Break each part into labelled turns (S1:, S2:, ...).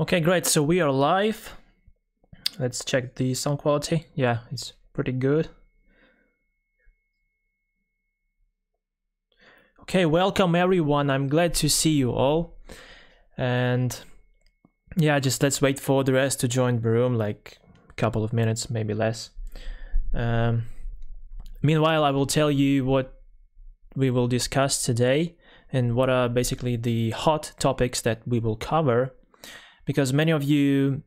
S1: Okay, great. So we are live. Let's check the sound quality. Yeah, it's pretty good. Okay, welcome everyone. I'm glad to see you all. And yeah, just let's wait for the rest to join the room, like a couple of minutes, maybe less. Um, meanwhile, I will tell you what we will discuss today and what are basically the hot topics that we will cover because many of you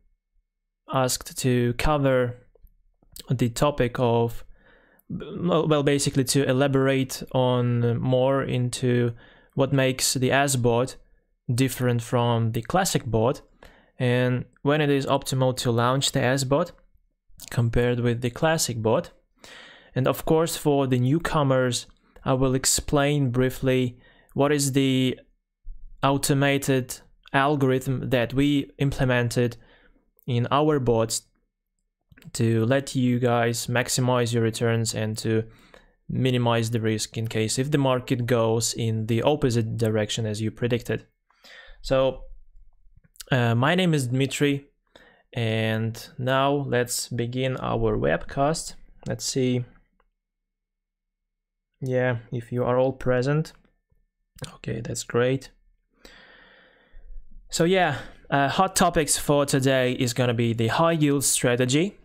S1: asked to cover the topic of well basically to elaborate on more into what makes the ASBot different from the classic bot and when it is optimal to launch the ASBot compared with the classic bot and of course for the newcomers I will explain briefly what is the automated algorithm that we implemented in our bots to let you guys maximize your returns and to minimize the risk in case if the market goes in the opposite direction as you predicted. So uh, my name is Dmitry and now let's begin our webcast. Let's see. Yeah, if you are all present. Okay, that's great. So yeah, uh, hot topics for today is going to be the high yield strategy.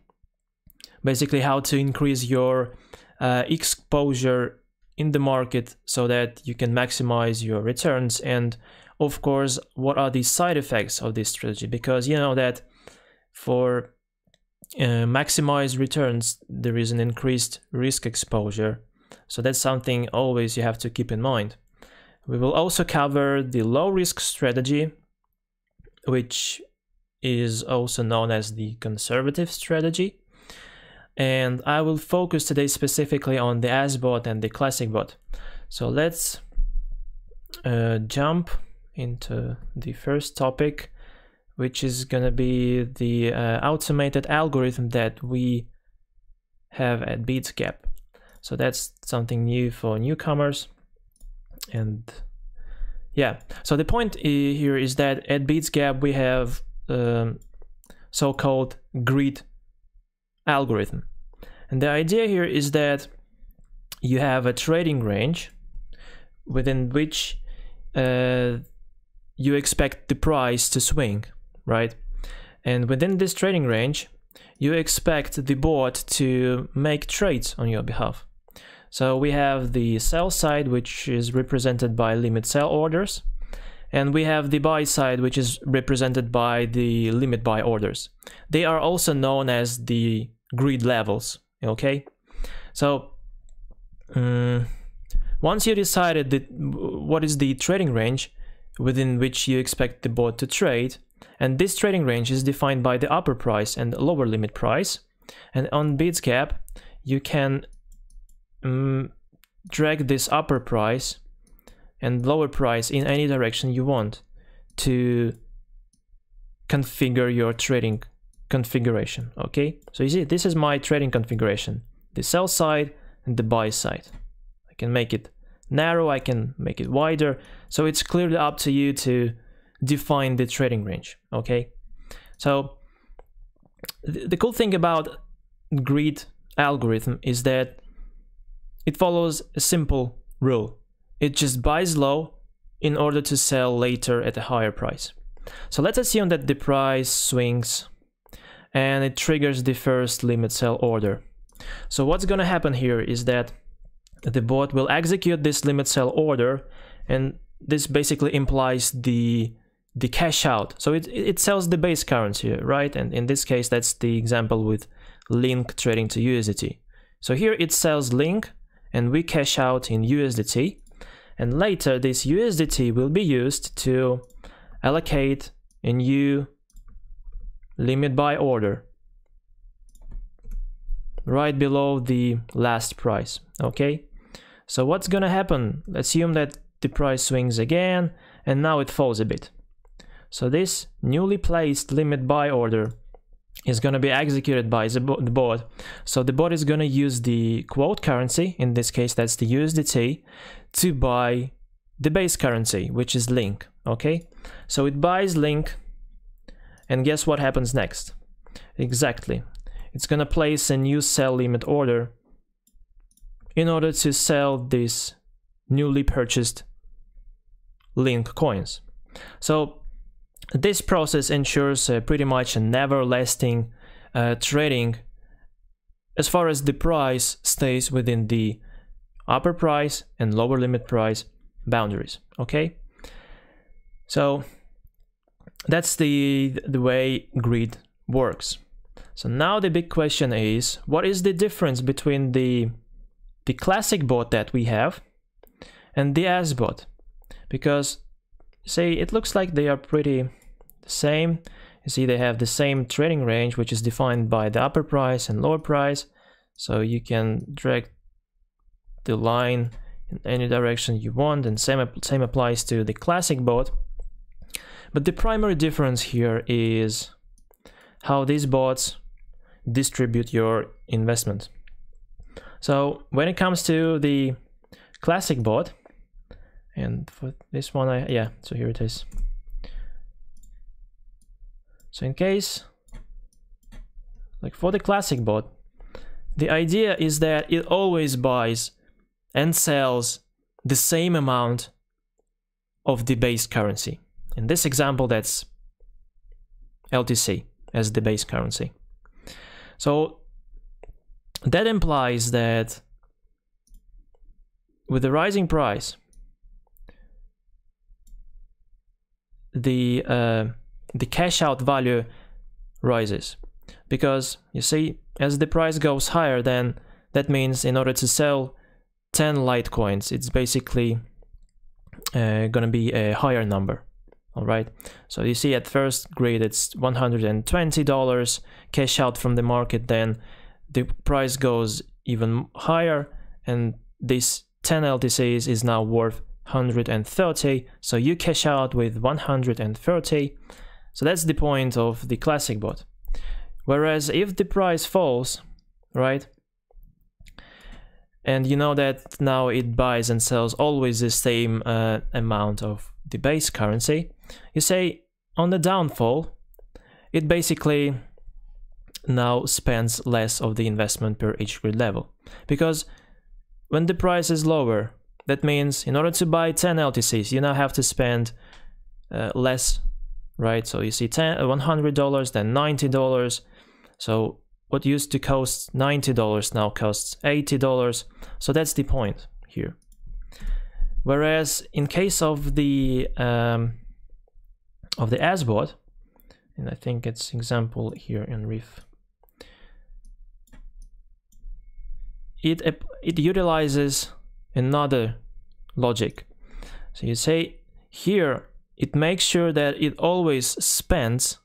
S1: Basically how to increase your uh, exposure in the market so that you can maximize your returns and of course what are the side effects of this strategy because you know that for uh, maximize returns there is an increased risk exposure so that's something always you have to keep in mind we will also cover the low risk strategy which is also known as the conservative strategy. And I will focus today specifically on the ASBot and the classic bot. So let's uh, jump into the first topic, which is going to be the uh, automated algorithm that we have at Bitsgap. So that's something new for newcomers. And yeah, so the point here is that at Bitsgap we have um, so-called grid algorithm. And the idea here is that you have a trading range within which uh, you expect the price to swing, right? And within this trading range, you expect the bot to make trades on your behalf. So we have the sell side, which is represented by limit sell orders. And we have the buy side, which is represented by the limit buy orders. They are also known as the grid levels, okay? So um, once you decided that what is the trading range within which you expect the bot to trade, and this trading range is defined by the upper price and lower limit price, and on Bitsgap, you can um, drag this upper price and lower price in any direction you want to configure your trading configuration okay? So you see this is my trading configuration the sell side and the buy side. I can make it narrow I can make it wider. So it's clearly up to you to define the trading range okay? So th the cool thing about grid algorithm is that it follows a simple rule. It just buys low in order to sell later at a higher price. So let's assume that the price swings and it triggers the first limit sell order. So what's gonna happen here is that the bot will execute this limit sell order and this basically implies the the cash out. So it, it sells the base currency, right? And in this case, that's the example with Link trading to USDT. So here it sells Link and we cash out in USDT. And later this USDT will be used to allocate a new limit buy order right below the last price. Okay, so what's gonna happen? Assume that the price swings again and now it falls a bit. So this newly placed limit buy order is going to be executed by the, the bot. So the board is going to use the quote currency, in this case that's the USDT, to buy the base currency, which is Link, okay? So it buys Link, And guess what happens next? Exactly. It's gonna place a new sell limit order in order to sell these newly purchased link coins. So this process ensures uh, pretty much a never lasting uh, trading as far as the price stays within the upper price and lower limit price boundaries okay? So that's the the way grid works. So now the big question is what is the difference between the the classic bot that we have and the s bot? Because say it looks like they are pretty same. You see they have the same trading range which is defined by the upper price and lower price. So you can drag the line in any direction you want and same, same applies to the classic bot. But the primary difference here is how these bots distribute your investment. So when it comes to the classic bot and for this one I yeah so here it is so in case like for the classic bot the idea is that it always buys and sells the same amount of the base currency. In this example, that's LTC as the base currency. So that implies that with the rising price, the uh, the cash out value rises. Because you see as the price goes higher then that means in order to sell 10 litecoins it's basically uh, gonna be a higher number. All right so you see at first grade, it's $120 cash out from the market then the price goes even higher and this 10 LTCs is now worth 130 so you cash out with 130 so that's the point of the classic bot. Whereas if the price falls right and you know that now it buys and sells always the same uh, amount of the base currency you say on the downfall it basically now spends less of the investment per each grid level. Because when the price is lower that means in order to buy 10 LTCs, you now have to spend uh, less, right? So you see 10, $100, then $90. So what used to cost $90 now costs $80. So that's the point here. Whereas in case of the um, of the AskBot, and I think it's example here in Reef, it it utilizes another logic. So you say here, it makes sure that it always spends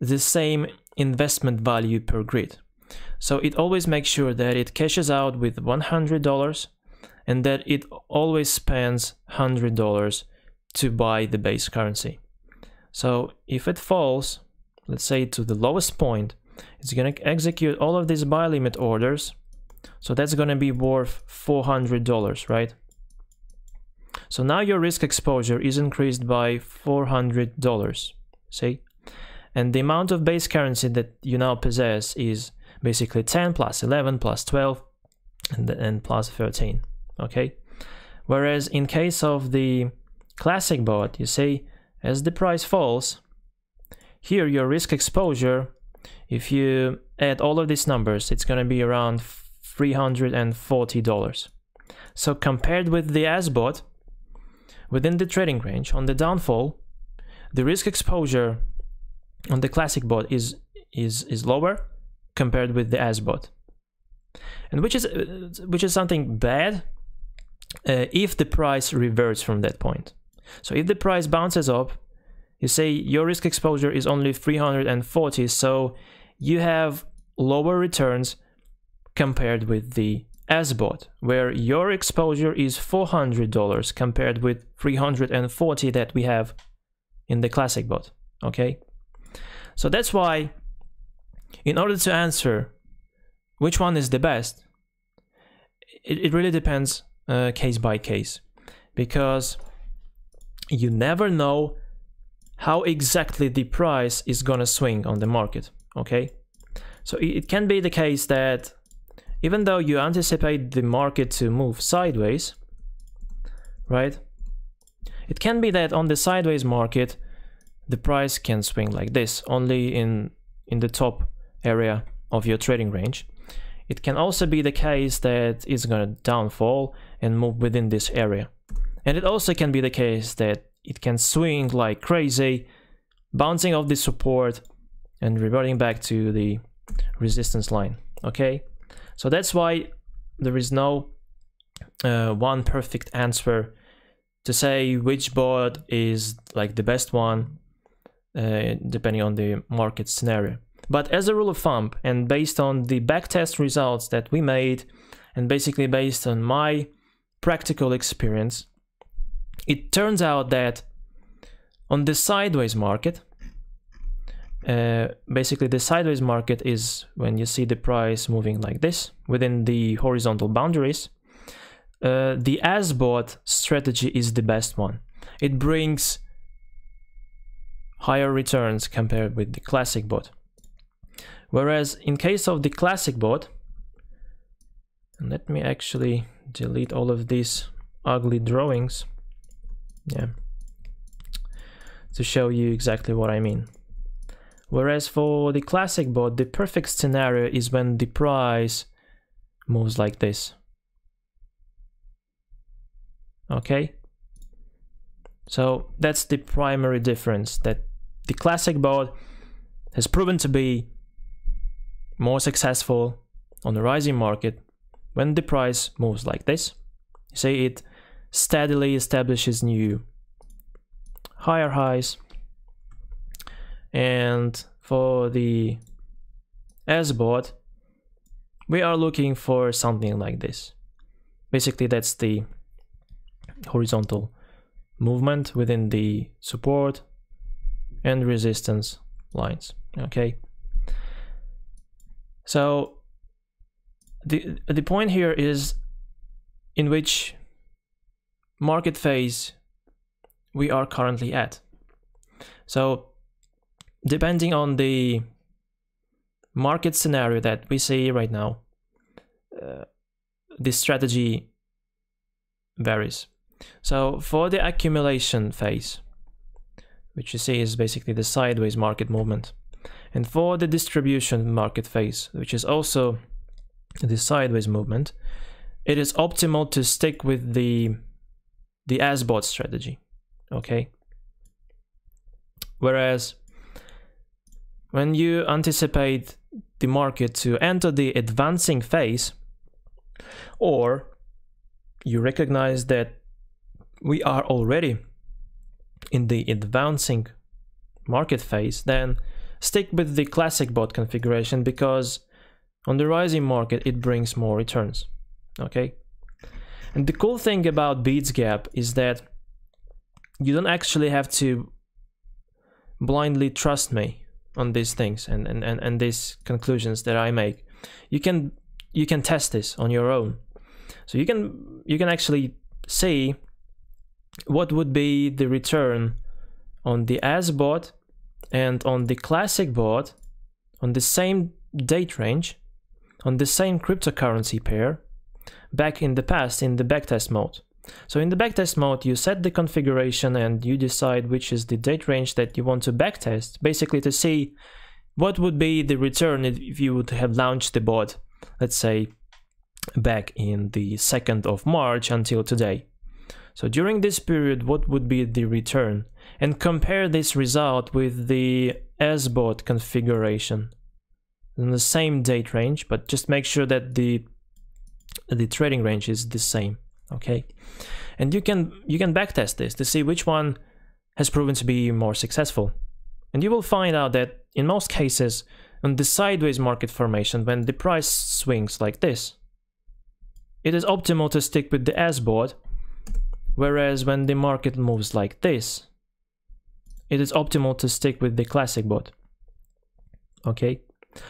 S1: the same investment value per grid. So it always makes sure that it cashes out with $100 and that it always spends $100 to buy the base currency. So if it falls, let's say to the lowest point, it's going to execute all of these buy limit orders so that's going to be worth $400, right? So now your risk exposure is increased by $400, see? And the amount of base currency that you now possess is basically 10 plus 11 plus 12 and, and plus 13, okay? Whereas in case of the classic bot, you see, as the price falls, here your risk exposure, if you add all of these numbers, it's going to be around $340. So compared with the AskBot, within the trading range, on the downfall, the risk exposure on the classic bot is is is lower compared with the AskBot. And which is which is something bad uh, if the price reverts from that point. So if the price bounces up, you say your risk exposure is only 340, so you have lower returns compared with the AskBot, where your exposure is $400 compared with 340 that we have in the classic bot, okay? So that's why, in order to answer which one is the best, it, it really depends uh, case by case, because you never know how exactly the price is gonna swing on the market, okay? So it can be the case that even though you anticipate the market to move sideways, right? It can be that on the sideways market, the price can swing like this, only in, in the top area of your trading range. It can also be the case that it's gonna downfall and move within this area. And it also can be the case that it can swing like crazy, bouncing off the support and reverting back to the resistance line, okay? So that's why there is no uh, one perfect answer to say which bot is like the best one uh, depending on the market scenario. But as a rule of thumb, and based on the backtest results that we made, and basically based on my practical experience, it turns out that on the sideways market, uh, basically the sideways market is when you see the price moving like this within the horizontal boundaries. Uh, the as bot strategy is the best one. It brings higher returns compared with the classic bot. Whereas in case of the classic bot, let me actually delete all of these ugly drawings. Yeah. To show you exactly what I mean. Whereas for the classic bot, the perfect scenario is when the price moves like this. Okay? So that's the primary difference that the classic bot has proven to be more successful on the rising market when the price moves like this. You see it steadily establishes new higher highs and for the S-board we are looking for something like this. Basically that's the horizontal movement within the support and resistance lines okay so the the point here is in which market phase we are currently at so depending on the market scenario that we see right now uh, this strategy varies so for the accumulation phase which you see is basically the sideways market movement. And for the distribution market phase, which is also the sideways movement, it is optimal to stick with the the as-bot strategy, okay? Whereas when you anticipate the market to enter the advancing phase, or you recognize that we are already in the advancing market phase, then stick with the classic bot configuration because on the rising market it brings more returns. Okay? And the cool thing about Bitsgap is that you don't actually have to blindly trust me on these things and, and, and, and these conclusions that I make. You can you can test this on your own. So you can you can actually see what would be the return on the S bot and on the classic bot on the same date range on the same cryptocurrency pair back in the past in the backtest mode. So in the backtest mode, you set the configuration and you decide which is the date range that you want to backtest, basically to see what would be the return if you would have launched the bot, let's say back in the 2nd of March until today. So during this period, what would be the return? And compare this result with the SBOT configuration in the same date range, but just make sure that the the trading range is the same, okay? And you can you can backtest this to see which one has proven to be more successful. And you will find out that in most cases, on the sideways market formation, when the price swings like this, it is optimal to stick with the SBOT Whereas when the market moves like this, it is optimal to stick with the classic bot. Okay,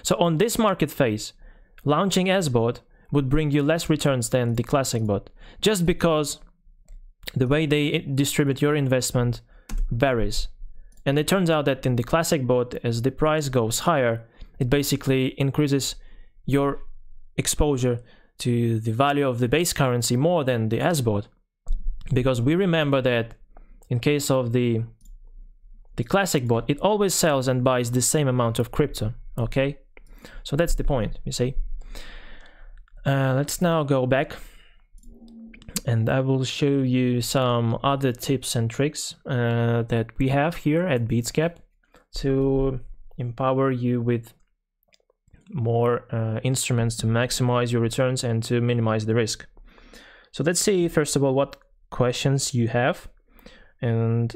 S1: so on this market phase, launching SBot would bring you less returns than the classic bot, just because the way they distribute your investment varies And it turns out that in the classic bot, as the price goes higher, it basically increases your exposure to the value of the base currency more than the SBOT. Because we remember that in case of the the classic bot, it always sells and buys the same amount of crypto, okay? So that's the point, you see. Uh, let's now go back and I will show you some other tips and tricks uh, that we have here at Bitsgap to empower you with more uh, instruments to maximize your returns and to minimize the risk. So let's see first of all what questions you have and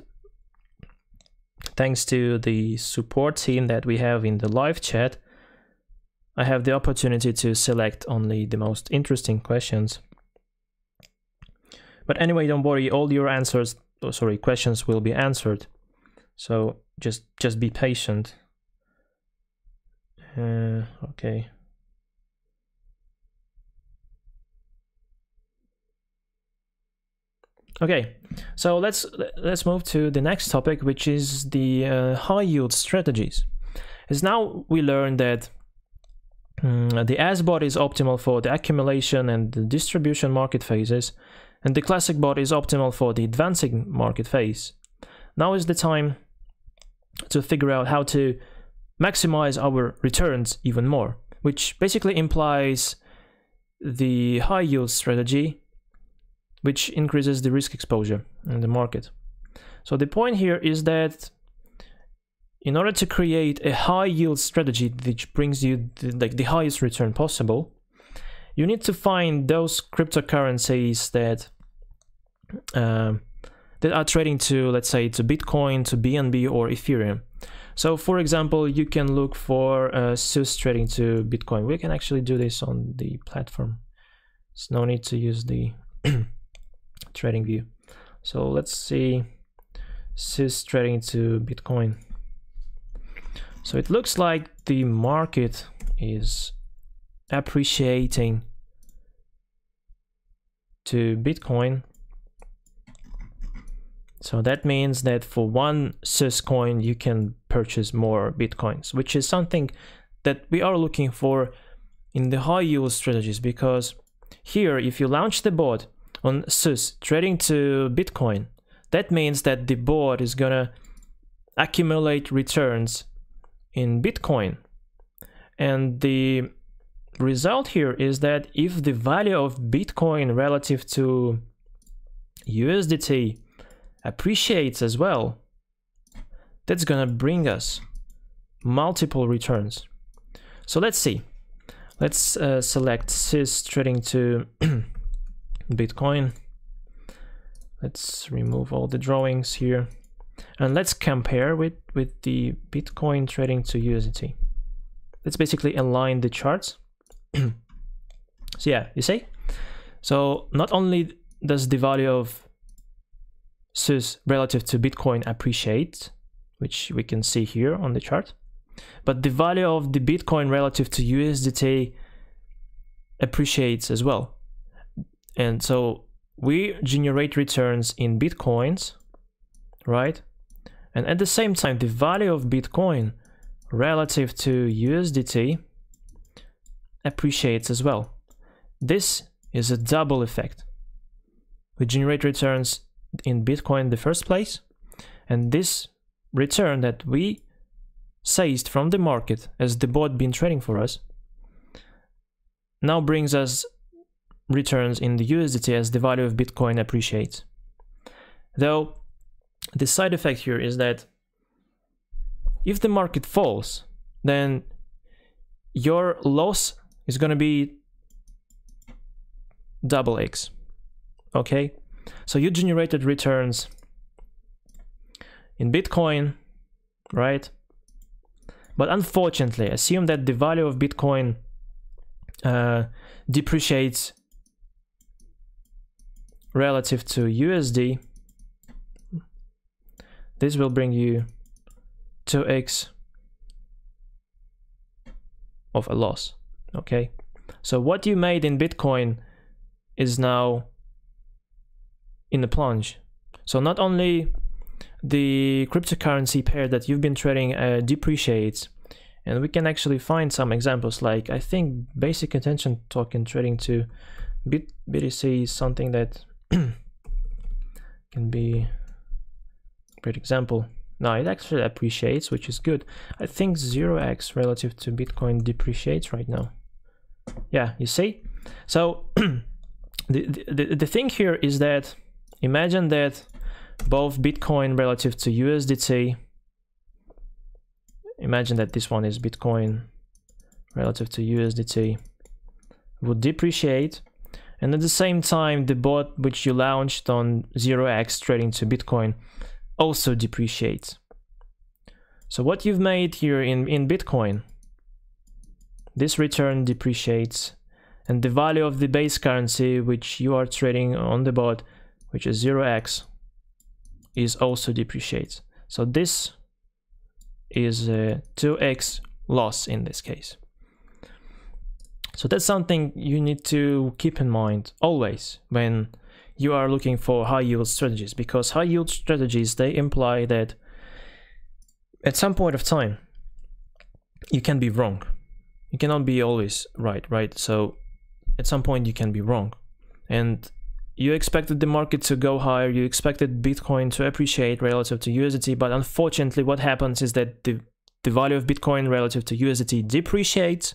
S1: thanks to the support team that we have in the live chat I have the opportunity to select only the most interesting questions but anyway, don't worry, all your answers, oh, sorry, questions will be answered. So just just be patient. Uh, okay. Okay, so let's let's move to the next topic, which is the uh, high yield strategies. As now we learned that um, the SBOT is optimal for the accumulation and the distribution market phases, and the classic bot is optimal for the advancing market phase. Now is the time to figure out how to maximize our returns even more, which basically implies the high yield strategy, which increases the risk exposure in the market. So the point here is that in order to create a high yield strategy which brings you the, like the highest return possible, you need to find those cryptocurrencies that um, that are trading to, let's say, to Bitcoin, to BNB or Ethereum. So, for example, you can look for uh, SUS trading to Bitcoin. We can actually do this on the platform. There's no need to use the trading view. So let's see SUS trading to Bitcoin. So it looks like the market is appreciating to Bitcoin. So that means that for one SUS coin, you can purchase more Bitcoins, which is something that we are looking for in the high yield strategies because here, if you launch the board on SUS trading to Bitcoin, that means that the board is gonna accumulate returns in Bitcoin. And the result here is that if the value of Bitcoin relative to USDT appreciates as well, that's gonna bring us multiple returns. So let's see. Let's uh, select SUS trading to Bitcoin. Let's remove all the drawings here. And let's compare with, with the Bitcoin trading to USDT. Let's basically align the charts. so yeah, you see? So not only does the value of SUS relative to Bitcoin appreciate, which we can see here on the chart, but the value of the Bitcoin relative to USDT appreciates as well. And so we generate returns in Bitcoins, right? And at the same time, the value of Bitcoin relative to USDT appreciates as well. This is a double effect. We generate returns in Bitcoin in the first place, and this return that we seized from the market as the bot been trading for us now brings us returns in the USDT as the value of Bitcoin appreciates. Though the side effect here is that if the market falls, then your loss is going to be double X. Okay? So you generated returns in Bitcoin, right? But unfortunately, assume that the value of Bitcoin uh, depreciates relative to USD. This will bring you 2x of a loss, okay? So what you made in Bitcoin is now in the plunge. So not only the cryptocurrency pair that you've been trading uh, depreciates and we can actually find some examples like I think basic attention token trading to BTC is something that can be great example. Now it actually appreciates, which is good. I think 0x relative to Bitcoin depreciates right now. Yeah, you see? So the, the, the thing here is that imagine that both Bitcoin relative to USDT imagine that this one is Bitcoin relative to USDT would depreciate and at the same time the bot which you launched on 0x trading to Bitcoin also depreciates. So what you've made here in, in Bitcoin, this return depreciates and the value of the base currency which you are trading on the bot, which is 0x, is also depreciates. So this is a 2x loss in this case. So that's something you need to keep in mind always when you are looking for high yield strategies because high yield strategies they imply that at some point of time you can be wrong. You cannot be always right, right? So at some point you can be wrong. And you expected the market to go higher, you expected Bitcoin to appreciate relative to USDT, but unfortunately what happens is that the, the value of Bitcoin relative to USDT depreciates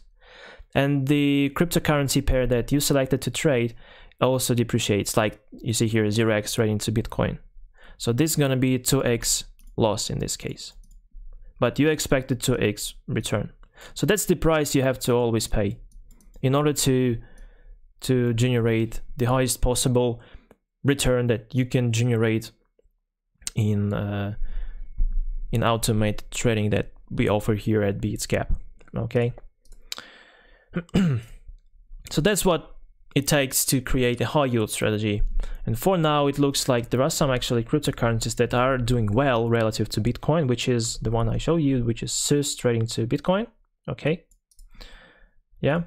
S1: and the cryptocurrency pair that you selected to trade also depreciates like you see here 0x trading to Bitcoin. So this is gonna be 2x loss in this case. But you expected 2x return. So that's the price you have to always pay in order to to generate the highest possible return that you can generate in uh, in automated trading that we offer here at Bitsgap. Okay, so that's what it takes to create a high yield strategy. And for now, it looks like there are some actually cryptocurrencies that are doing well relative to Bitcoin, which is the one I show you, which is SUS trading to Bitcoin. Okay. Yeah.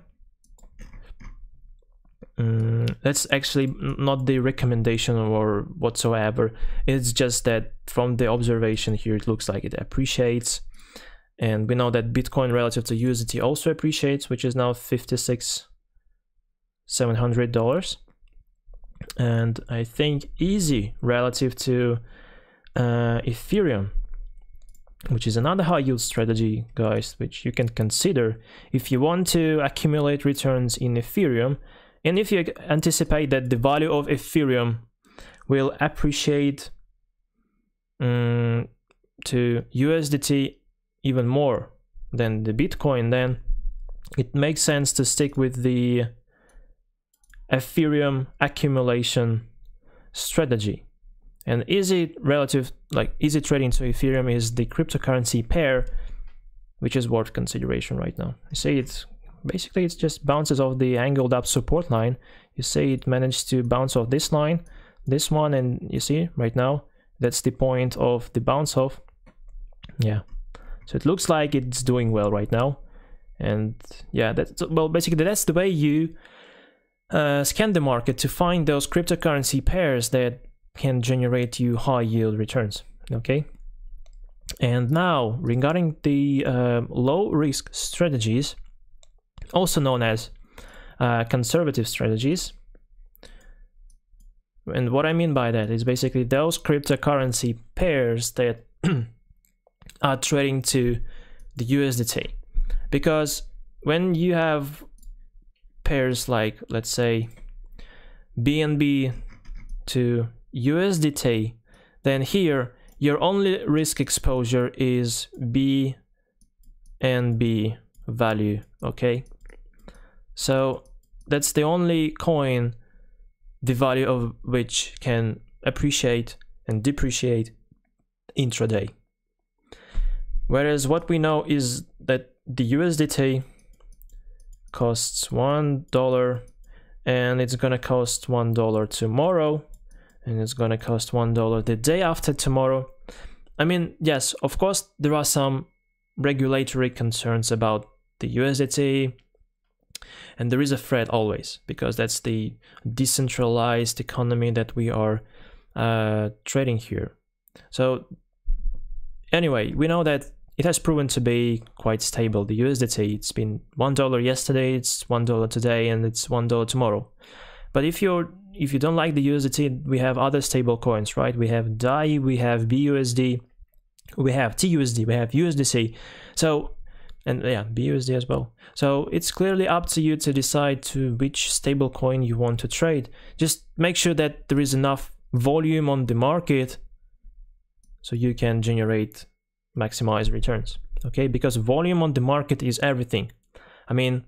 S1: Mm, that's actually not the recommendation or whatsoever. It's just that from the observation here, it looks like it appreciates. And we know that Bitcoin relative to USDT also appreciates, which is now 56 $700. And I think easy relative to uh, Ethereum, which is another high yield strategy, guys, which you can consider if you want to accumulate returns in Ethereum and if you anticipate that the value of Ethereum will appreciate um, to USDT even more than the Bitcoin, then it makes sense to stick with the Ethereum accumulation strategy. And easy relative, like easy trading to Ethereum is the cryptocurrency pair, which is worth consideration right now. You say it's basically it just bounces off the angled up support line. You see it managed to bounce off this line, this one, and you see right now, that's the point of the bounce off. Yeah, so it looks like it's doing well right now. And yeah, that's, well, basically that's the way you uh, scan the market to find those cryptocurrency pairs that can generate you high yield returns, okay? And now, regarding the uh, low risk strategies, also known as uh, conservative strategies. And what I mean by that is basically those cryptocurrency pairs that are trading to the USDT. Because when you have pairs like, let's say, BNB to USDT, then here your only risk exposure is BNB value, okay? So that's the only coin the value of which can appreciate and depreciate intraday. Whereas what we know is that the USDT costs one dollar and it's gonna cost one dollar tomorrow and it's gonna cost one dollar the day after tomorrow. I mean, yes, of course there are some regulatory concerns about the USDT and there is a threat always because that's the decentralized economy that we are uh, trading here. So anyway, we know that it has proven to be quite stable. The USDT, it's been one dollar yesterday, it's one dollar today, and it's one dollar tomorrow. But if you're if you don't like the USDT, we have other stable coins, right? We have DAI, we have BUSD, we have TUSD, we have USDC. So and yeah, BUSD as well. So it's clearly up to you to decide to which stable coin you want to trade. Just make sure that there is enough volume on the market so you can generate maximize returns okay? Because volume on the market is everything. I mean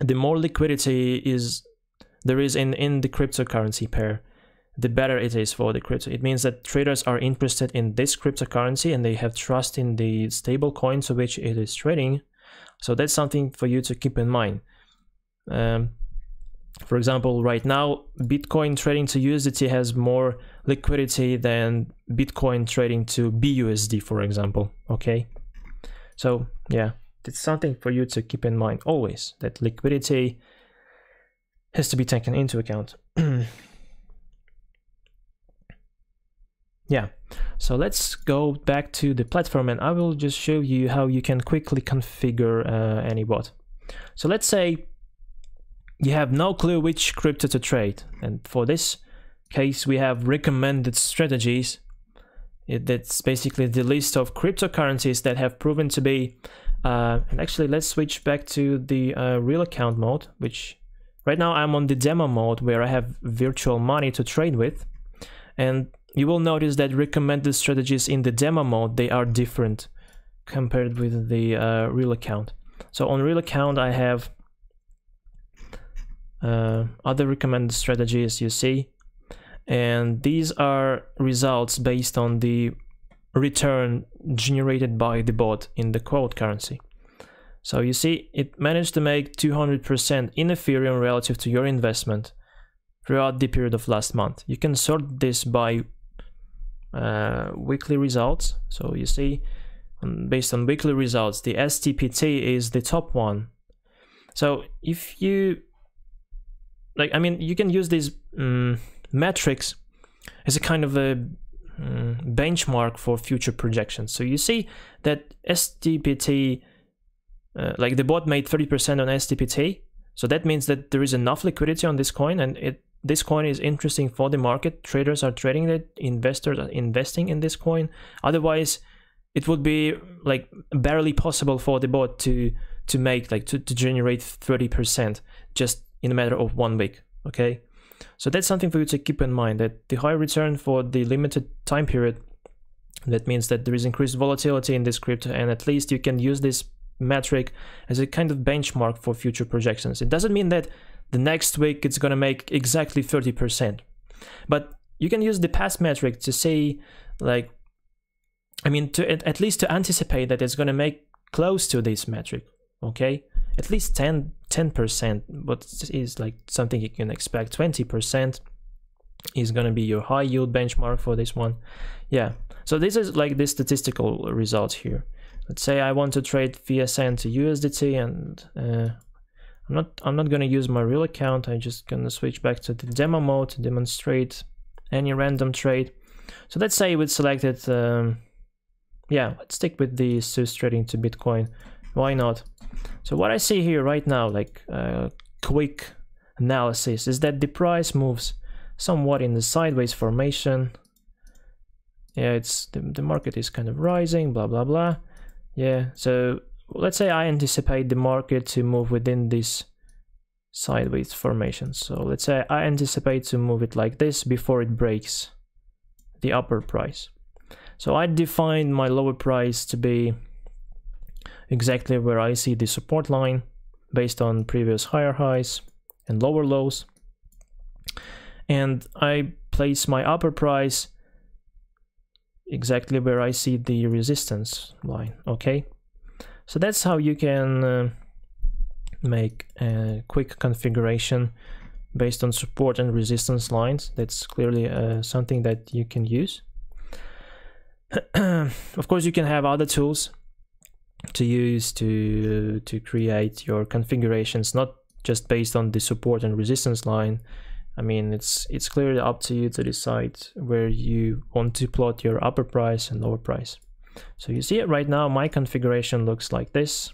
S1: the more liquidity is there is in in the cryptocurrency pair the better it is for the crypto. It means that traders are interested in this cryptocurrency and they have trust in the stable coin to which it is trading. So that's something for you to keep in mind. Um, for example, right now, Bitcoin trading to USDT has more liquidity than Bitcoin trading to BUSD, for example. Okay. So, yeah, it's something for you to keep in mind always that liquidity has to be taken into account. yeah. So let's go back to the platform and I will just show you how you can quickly configure uh, any bot. So let's say you have no clue which crypto to trade. And for this case, we have recommended strategies. It, that's basically the list of cryptocurrencies that have proven to be. Uh, and actually, let's switch back to the uh, real account mode, which right now I'm on the demo mode where I have virtual money to trade with. And you will notice that recommended strategies in the demo mode, they are different compared with the uh, real account. So on real account, I have uh, other recommended strategies you see. And these are results based on the return generated by the bot in the quote currency. So you see it managed to make 200% in ethereum relative to your investment throughout the period of last month. You can sort this by uh, weekly results. So you see um, based on weekly results the stpt is the top one. So if you like I mean you can use these um, metrics as a kind of a um, benchmark for future projections. So you see that STPT, uh, like the bot made 30% on STPT. So that means that there is enough liquidity on this coin and it this coin is interesting for the market. Traders are trading it, investors are investing in this coin. Otherwise, it would be like barely possible for the bot to to make like to, to generate 30% just in a matter of one week okay? So that's something for you to keep in mind that the high return for the limited time period that means that there is increased volatility in this crypto and at least you can use this metric as a kind of benchmark for future projections. It doesn't mean that the next week it's going to make exactly 30% but you can use the past metric to say like i mean to at least to anticipate that it's going to make close to this metric okay? At least 10 10% but is like something you can expect. 20% is going to be your high yield benchmark for this one. Yeah. So this is like the statistical result here. Let's say i want to trade vsn to usdt and uh, i'm not i'm not going to use my real account. I'm just going to switch back to the demo mode to demonstrate any random trade. So let's say we selected um, yeah let's stick with the SUS trading to bitcoin. Why not so what I see here right now, like uh, quick analysis, is that the price moves somewhat in the sideways formation. Yeah, it's the, the market is kind of rising, blah, blah, blah. Yeah, so let's say I anticipate the market to move within this sideways formation. So let's say I anticipate to move it like this before it breaks the upper price. So I define my lower price to be exactly where I see the support line based on previous higher highs and lower lows. And I place my upper price exactly where I see the resistance line, okay? So that's how you can uh, make a quick configuration based on support and resistance lines. That's clearly uh, something that you can use. of course, you can have other tools to use to to create your configurations not just based on the support and resistance line I mean it's it's clearly up to you to decide where you want to plot your upper price and lower price So you see it right now, my configuration looks like this.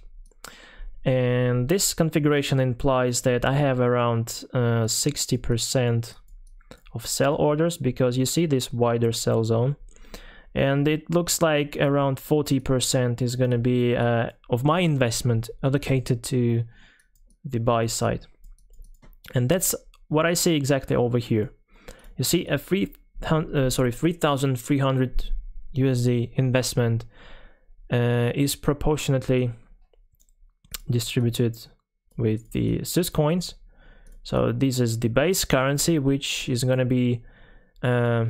S1: And this configuration implies that I have around 60% uh, of sell orders because you see this wider sell zone. And it looks like around 40% is going to be uh, of my investment allocated to the buy side. And that's what I see exactly over here. You see a free, uh, sorry, 3,300 USD investment uh, is proportionately distributed with the SUS coins. So this is the base currency, which is going to be uh,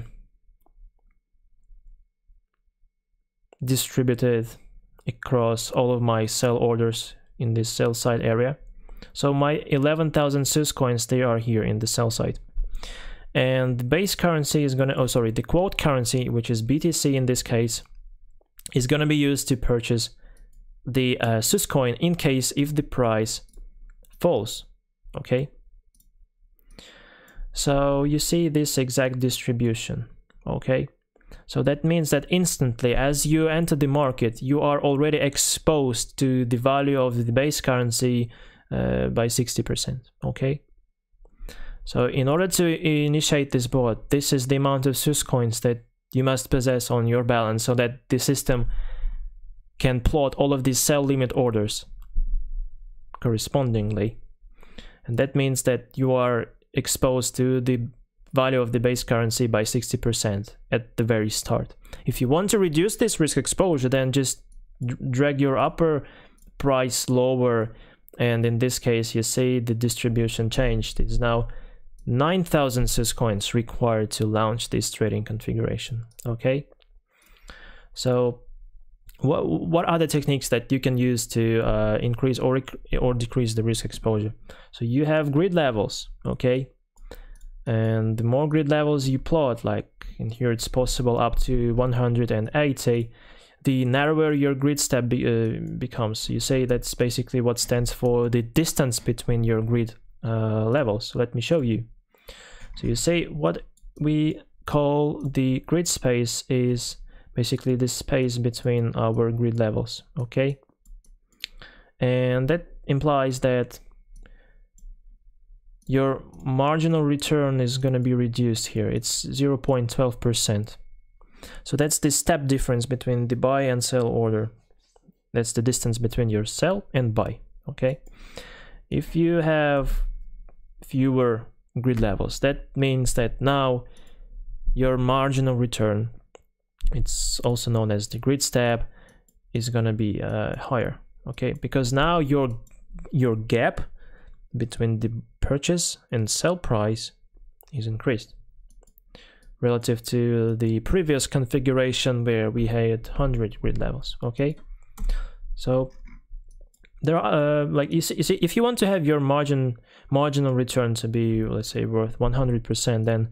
S1: distributed across all of my sell orders in this sell side area. So my 11,000 SUS coins, they are here in the sell side. And the base currency is gonna, oh sorry, the quote currency, which is BTC in this case, is gonna be used to purchase the uh, coin in case if the price falls, okay? So you see this exact distribution, okay? So that means that instantly as you enter the market, you are already exposed to the value of the base currency uh, by 60%, okay? So in order to initiate this bot, this is the amount of SUS coins that you must possess on your balance so that the system can plot all of these sell limit orders correspondingly. And that means that you are exposed to the value of the base currency by 60% at the very start. If you want to reduce this risk exposure, then just drag your upper price lower. And in this case, you see the distribution changed. It's now 9,000 SUS coins required to launch this trading configuration. Okay. So what what are the techniques that you can use to uh, increase or or decrease the risk exposure so you have grid levels okay and the more grid levels you plot like in here it's possible up to 180 the narrower your grid step be, uh, becomes. You say that's basically what stands for the distance between your grid uh, levels. Let me show you. So you say what we call the grid space is basically the space between our grid levels okay? And that implies that your marginal return is going to be reduced here. It's 0.12 percent. So that's the step difference between the buy and sell order. That's the distance between your sell and buy okay? If you have fewer grid levels that means that now your marginal return it's also known as the grid step is gonna be uh, higher okay? Because now your your gap between the purchase and sell price is increased. Relative to the previous configuration where we had 100 grid levels okay? So there are uh, like you see, you see if you want to have your margin marginal return to be let's say worth 100% then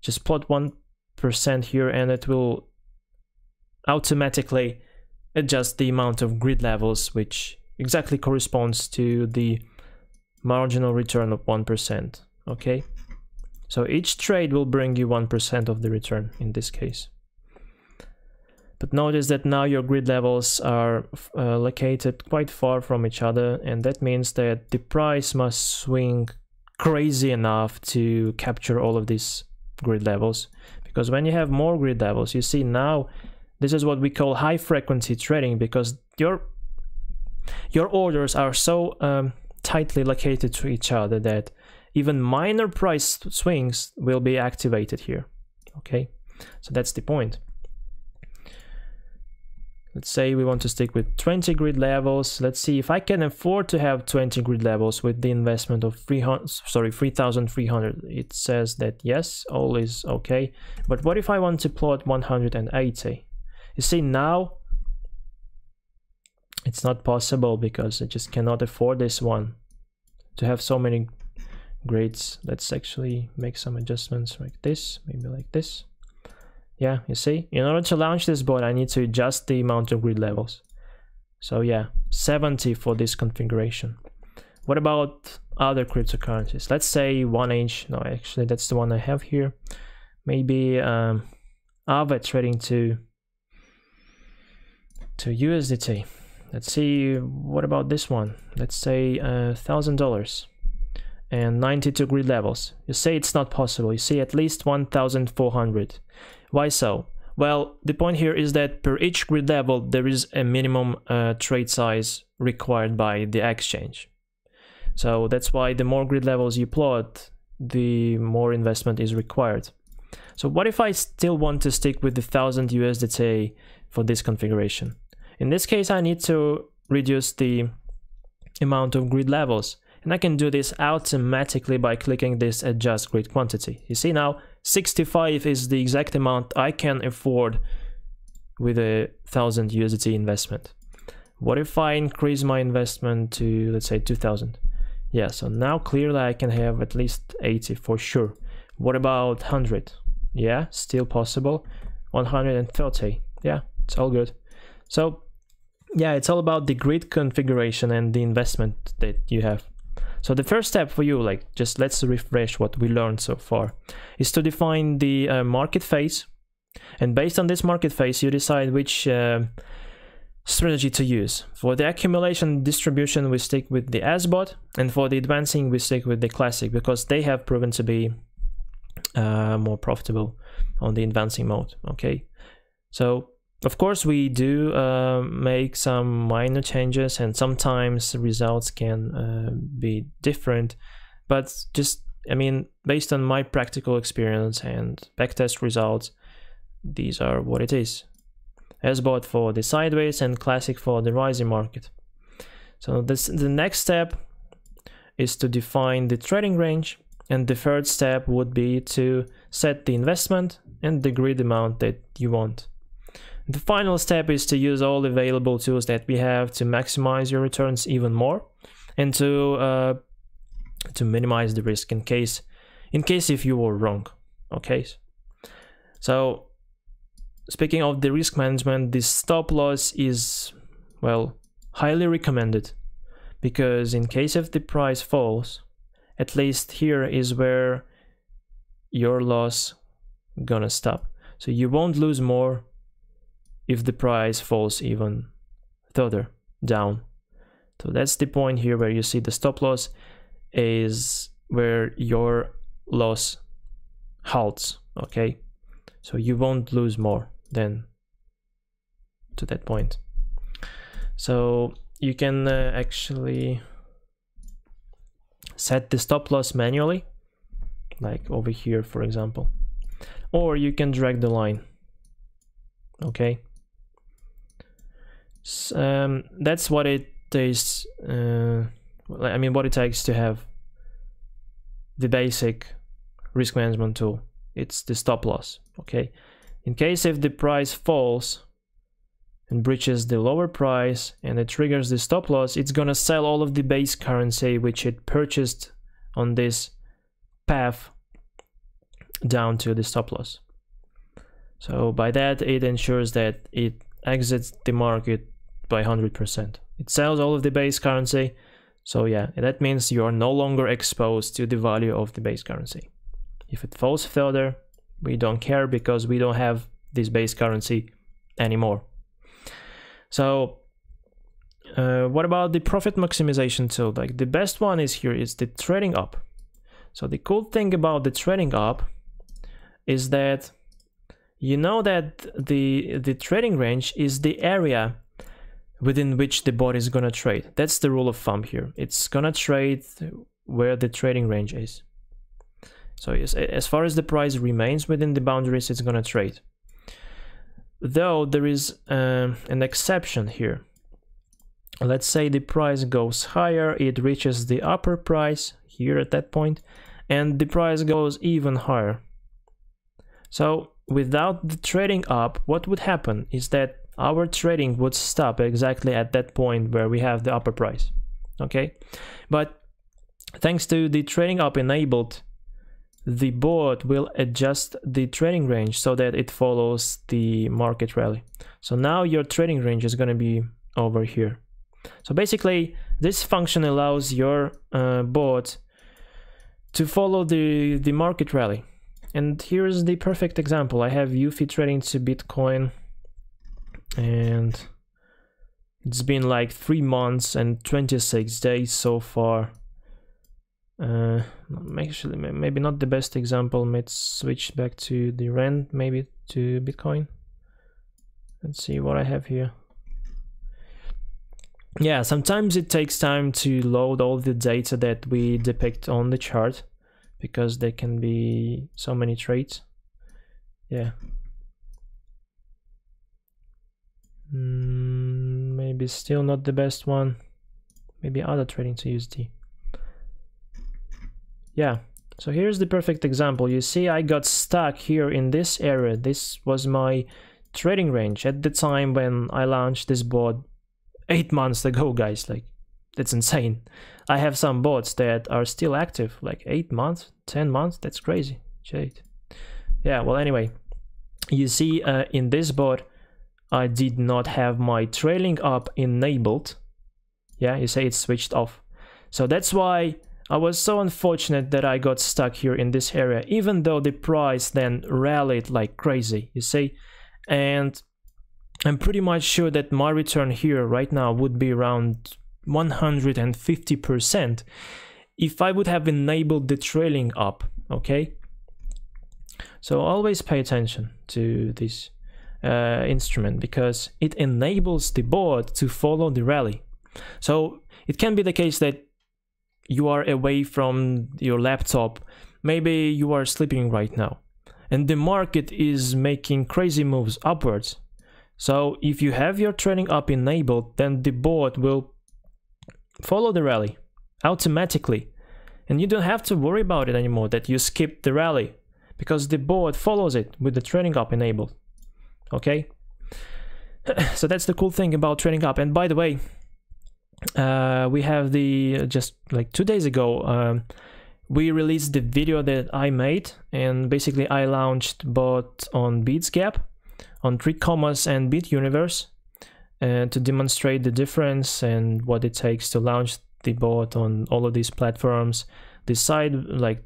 S1: just plot 1% here and it will automatically adjust the amount of grid levels, which exactly corresponds to the marginal return of 1%, okay? So each trade will bring you 1% of the return in this case. But notice that now your grid levels are uh, located quite far from each other and that means that the price must swing crazy enough to capture all of these grid levels because when you have more grid levels you see now this is what we call high frequency trading because your your orders are so um, tightly located to each other that even minor price swings will be activated here. Okay, so that's the point. Let's say we want to stick with 20 grid levels. Let's see if I can afford to have 20 grid levels with the investment of 300, sorry, 3,300. It says that yes, all is okay. But what if I want to plot 180? You see now it's not possible because I just cannot afford this one to have so many grades. Let's actually make some adjustments like this, maybe like this. Yeah, you see, in order to launch this board I need to adjust the amount of grid levels. So yeah, 70 for this configuration. What about other cryptocurrencies? Let's say 1H, no, actually that's the one I have here. Maybe um, Aave Trading to to USDT. Let's see, what about this one? Let's say a uh, thousand dollars and 92 grid levels. You say it's not possible. You say at least 1400. Why so? Well, the point here is that per each grid level, there is a minimum uh, trade size required by the exchange. So that's why the more grid levels you plot, the more investment is required. So what if I still want to stick with the 1000 USDT for this configuration? In this case, I need to reduce the amount of grid levels. And I can do this automatically by clicking this adjust grid quantity. You see now 65 is the exact amount I can afford with a 1000 USDT investment. What if I increase my investment to let's say 2000? Yeah, so now clearly I can have at least 80 for sure. What about 100? Yeah, still possible. 130. Yeah, it's all good. So yeah, it's all about the grid configuration and the investment that you have. So the first step for you, like just let's refresh what we learned so far, is to define the uh, market phase. And based on this market phase, you decide which uh, strategy to use. For the accumulation distribution, we stick with the SBOT, and for the advancing, we stick with the classic because they have proven to be uh, more profitable on the advancing mode. Okay, so of course, we do uh, make some minor changes and sometimes results can uh, be different, but just, I mean, based on my practical experience and backtest results, these are what it is. SBOT for the sideways and classic for the rising market. So this the next step is to define the trading range and the third step would be to set the investment and the grid amount that you want. The final step is to use all available tools that we have to maximize your returns even more and to uh, to minimize the risk in case in case if you were wrong. Okay. So speaking of the risk management, this stop loss is well highly recommended because in case if the price falls, at least here is where your loss gonna stop. So you won't lose more if the price falls even further down. So that's the point here where you see the stop loss is where your loss halts, okay? So you won't lose more than to that point. So you can uh, actually set the stop loss manually, like over here, for example, or you can drag the line, okay? Um, that's what it is. Uh, I mean, what it takes to have the basic risk management tool. It's the stop loss. Okay, in case if the price falls and breaches the lower price and it triggers the stop loss, it's gonna sell all of the base currency which it purchased on this path down to the stop loss. So by that, it ensures that it exits the market by 100%. It sells all of the base currency. So yeah, that means you are no longer exposed to the value of the base currency. If it falls further, we don't care because we don't have this base currency anymore. So uh, what about the profit maximization tool? Like the best one is here is the trailing up. So the cool thing about the trailing up is that you know that the the trading range is the area within which the bot is gonna trade. That's the rule of thumb here. It's gonna trade where the trading range is. So as far as the price remains within the boundaries, it's gonna trade. Though there is uh, an exception here. Let's say the price goes higher, it reaches the upper price here at that point, and the price goes even higher. So without the trailing up, what would happen is that our trading would stop exactly at that point where we have the upper price okay? But thanks to the trailing up enabled the bot will adjust the trading range so that it follows the market rally. So now your trading range is going to be over here. So basically this function allows your uh, bot to follow the the market rally. And here's the perfect example. I have Eufy trading to bitcoin and it's been like three months and 26 days so far. Uh actually maybe not the best example. Let's switch back to the rand maybe to bitcoin. Let's see what i have here. Yeah sometimes it takes time to load all the data that we depict on the chart because there can be so many trades yeah mm, maybe still not the best one maybe other trading to USD yeah so here's the perfect example you see I got stuck here in this area this was my trading range at the time when I launched this board eight months ago, guys. Like, that's insane. I have some boards that are still active, like eight months, 10 months. That's crazy. Jade. Yeah, well, anyway, you see uh, in this bot, I did not have my trailing up enabled. Yeah, you say it's switched off. So that's why I was so unfortunate that I got stuck here in this area, even though the price then rallied like crazy, you see? And I'm pretty much sure that my return here right now would be around 150% if I would have enabled the trailing up, okay? So always pay attention to this uh, instrument because it enables the board to follow the rally. So it can be the case that you are away from your laptop, maybe you are sleeping right now, and the market is making crazy moves upwards so if you have your trailing up enabled, then the board will follow the rally automatically. And you don't have to worry about it anymore that you skipped the rally because the board follows it with the trailing up enabled. Okay? so that's the cool thing about trailing up. And by the way, uh, we have the just like two days ago, um, we released the video that I made and basically I launched bot on Bitsgap, on 3Commas and BitUniverse uh, to demonstrate the difference and what it takes to launch the bot on all of these platforms. Decide like,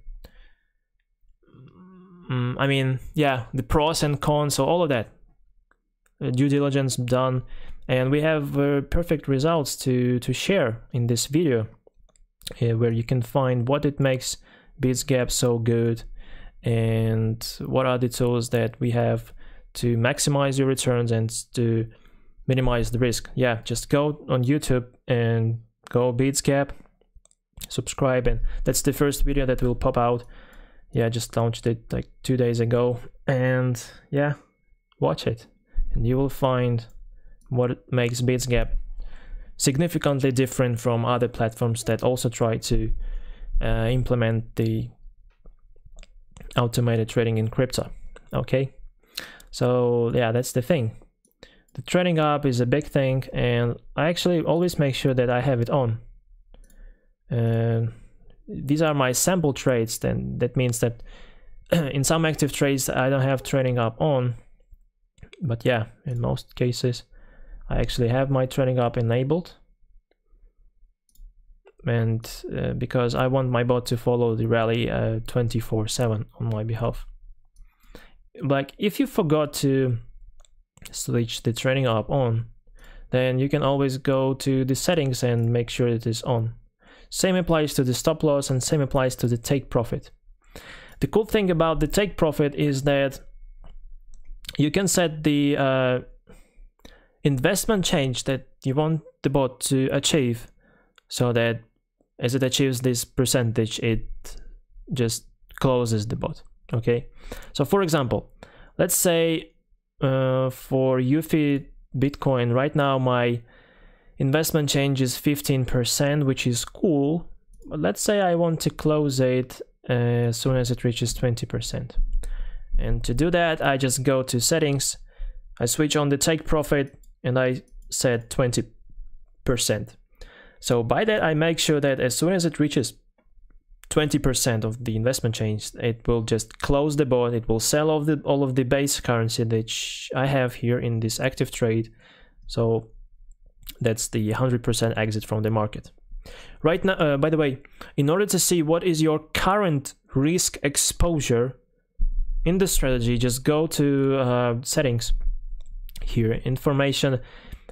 S1: um, I mean, yeah, the pros and cons, so all of that. Uh, due diligence done, and we have uh, perfect results to to share in this video, uh, where you can find what it makes Bitsgap so good, and what are the tools that we have to maximize your returns and to minimize the risk. Yeah, just go on YouTube and go Bitsgap, subscribe, and that's the first video that will pop out. Yeah, I just launched it like two days ago, and yeah, watch it, and you will find what makes Bitsgap significantly different from other platforms that also try to uh, implement the automated trading in crypto. Okay. So yeah, that's the thing. The trailing up is a big thing and I actually always make sure that I have it on. these are my sample trades then that means that in some active trades I don't have trailing up on but yeah in most cases I actually have my trailing up enabled. And uh, because I want my bot to follow the rally 24-7 uh, on my behalf. Like if you forgot to switch the trailing up on then you can always go to the settings and make sure it is on. Same applies to the stop loss and same applies to the take profit. The cool thing about the take profit is that you can set the uh, investment change that you want the bot to achieve so that as it achieves this percentage it just closes the bot okay? So for example let's say uh, for UFI Bitcoin right now my investment change is 15% which is cool but let's say I want to close it uh, as soon as it reaches 20% and to do that I just go to settings I switch on the take profit and I set 20% so by that I make sure that as soon as it reaches 20% of the investment change, it will just close the bot. It will sell all, the, all of the base currency that I have here in this active trade. So that's the 100% exit from the market. Right now, uh, by the way, in order to see what is your current risk exposure in the strategy, just go to uh, settings here, information,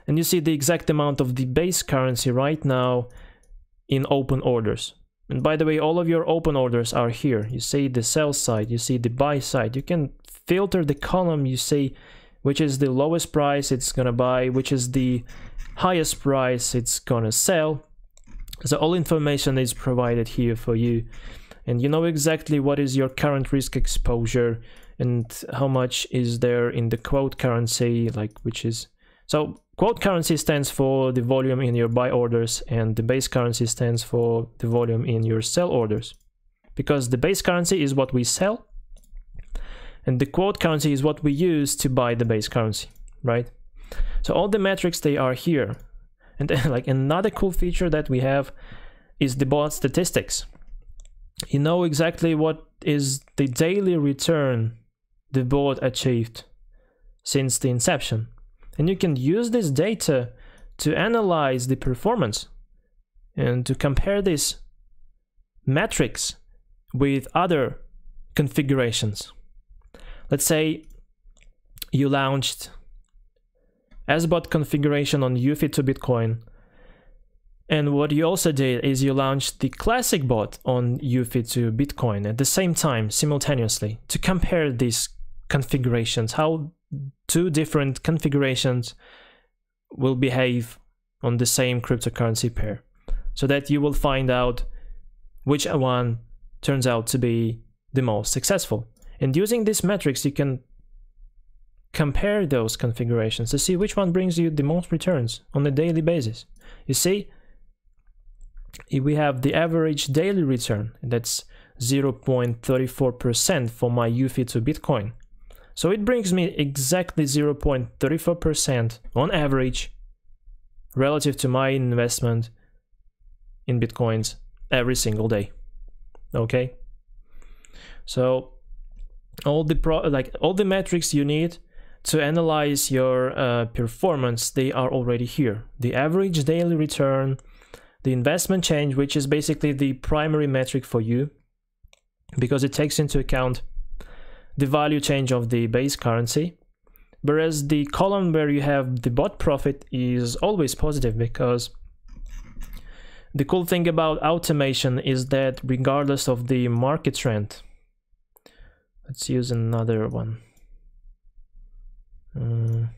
S1: and you see the exact amount of the base currency right now in open orders. And by the way, all of your open orders are here. You see the sell side, you see the buy side. You can filter the column, you see which is the lowest price it's gonna buy, which is the highest price it's gonna sell. So all information is provided here for you. And you know exactly what is your current risk exposure and how much is there in the quote currency, like which is so quote currency stands for the volume in your buy orders and the base currency stands for the volume in your sell orders. Because the base currency is what we sell and the quote currency is what we use to buy the base currency, right? So all the metrics they are here. And then, like another cool feature that we have is the bot statistics. You know exactly what is the daily return the bot achieved since the inception. And you can use this data to analyze the performance and to compare this metrics with other configurations. Let's say you launched SBOT configuration on Eufy to Bitcoin. And what you also did is you launched the classic bot on Eufy to Bitcoin at the same time, simultaneously, to compare these configurations, how two different configurations will behave on the same cryptocurrency pair so that you will find out which one turns out to be the most successful. And using these metrics, you can compare those configurations to see which one brings you the most returns on a daily basis. You see, we have the average daily return, that's 0.34% for my UFI to Bitcoin. So it brings me exactly 0.34% on average relative to my investment in Bitcoins every single day. Okay? So all the pro like all the metrics you need to analyze your uh, performance they are already here the average daily return the investment change which is basically the primary metric for you because it takes into account the value change of the base currency whereas the column where you have the bot profit is always positive because the cool thing about automation is that regardless of the market trend Let's use another one. Um,